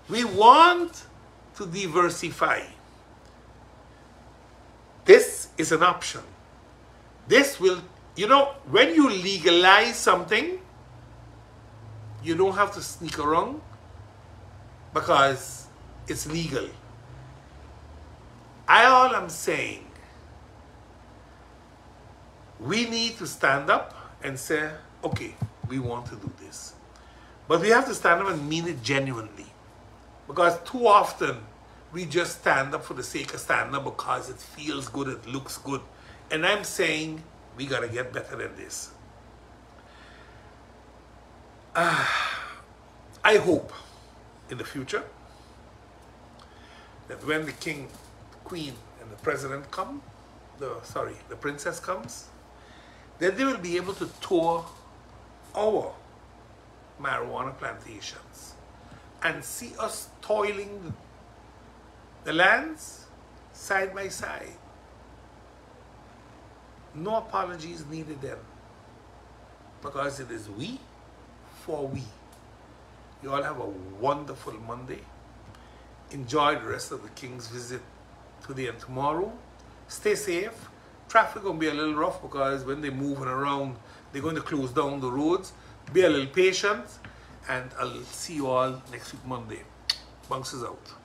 We want to diversify. This is an option. This will, you know, when you legalize something, you don't have to sneak around because it's legal. I all I'm saying, we need to stand up and say, okay, we want to do this. But we have to stand up and mean it genuinely. Because too often we just stand up for the sake of standing up because it feels good, it looks good. And I'm saying we got to get better than this. Uh, I hope in the future that when the king, the queen, and the president come, the sorry, the princess comes, that they will be able to tour our marijuana plantations and see us toiling the lands side by side. No apologies needed then because it is we for we. You all have a wonderful Monday. Enjoy the rest of the King's visit today and tomorrow. Stay safe. Traffic gonna be a little rough because when they're moving around, they're going to close down the roads. Be a little patient, and I'll see you all next week Monday. Bunks is out.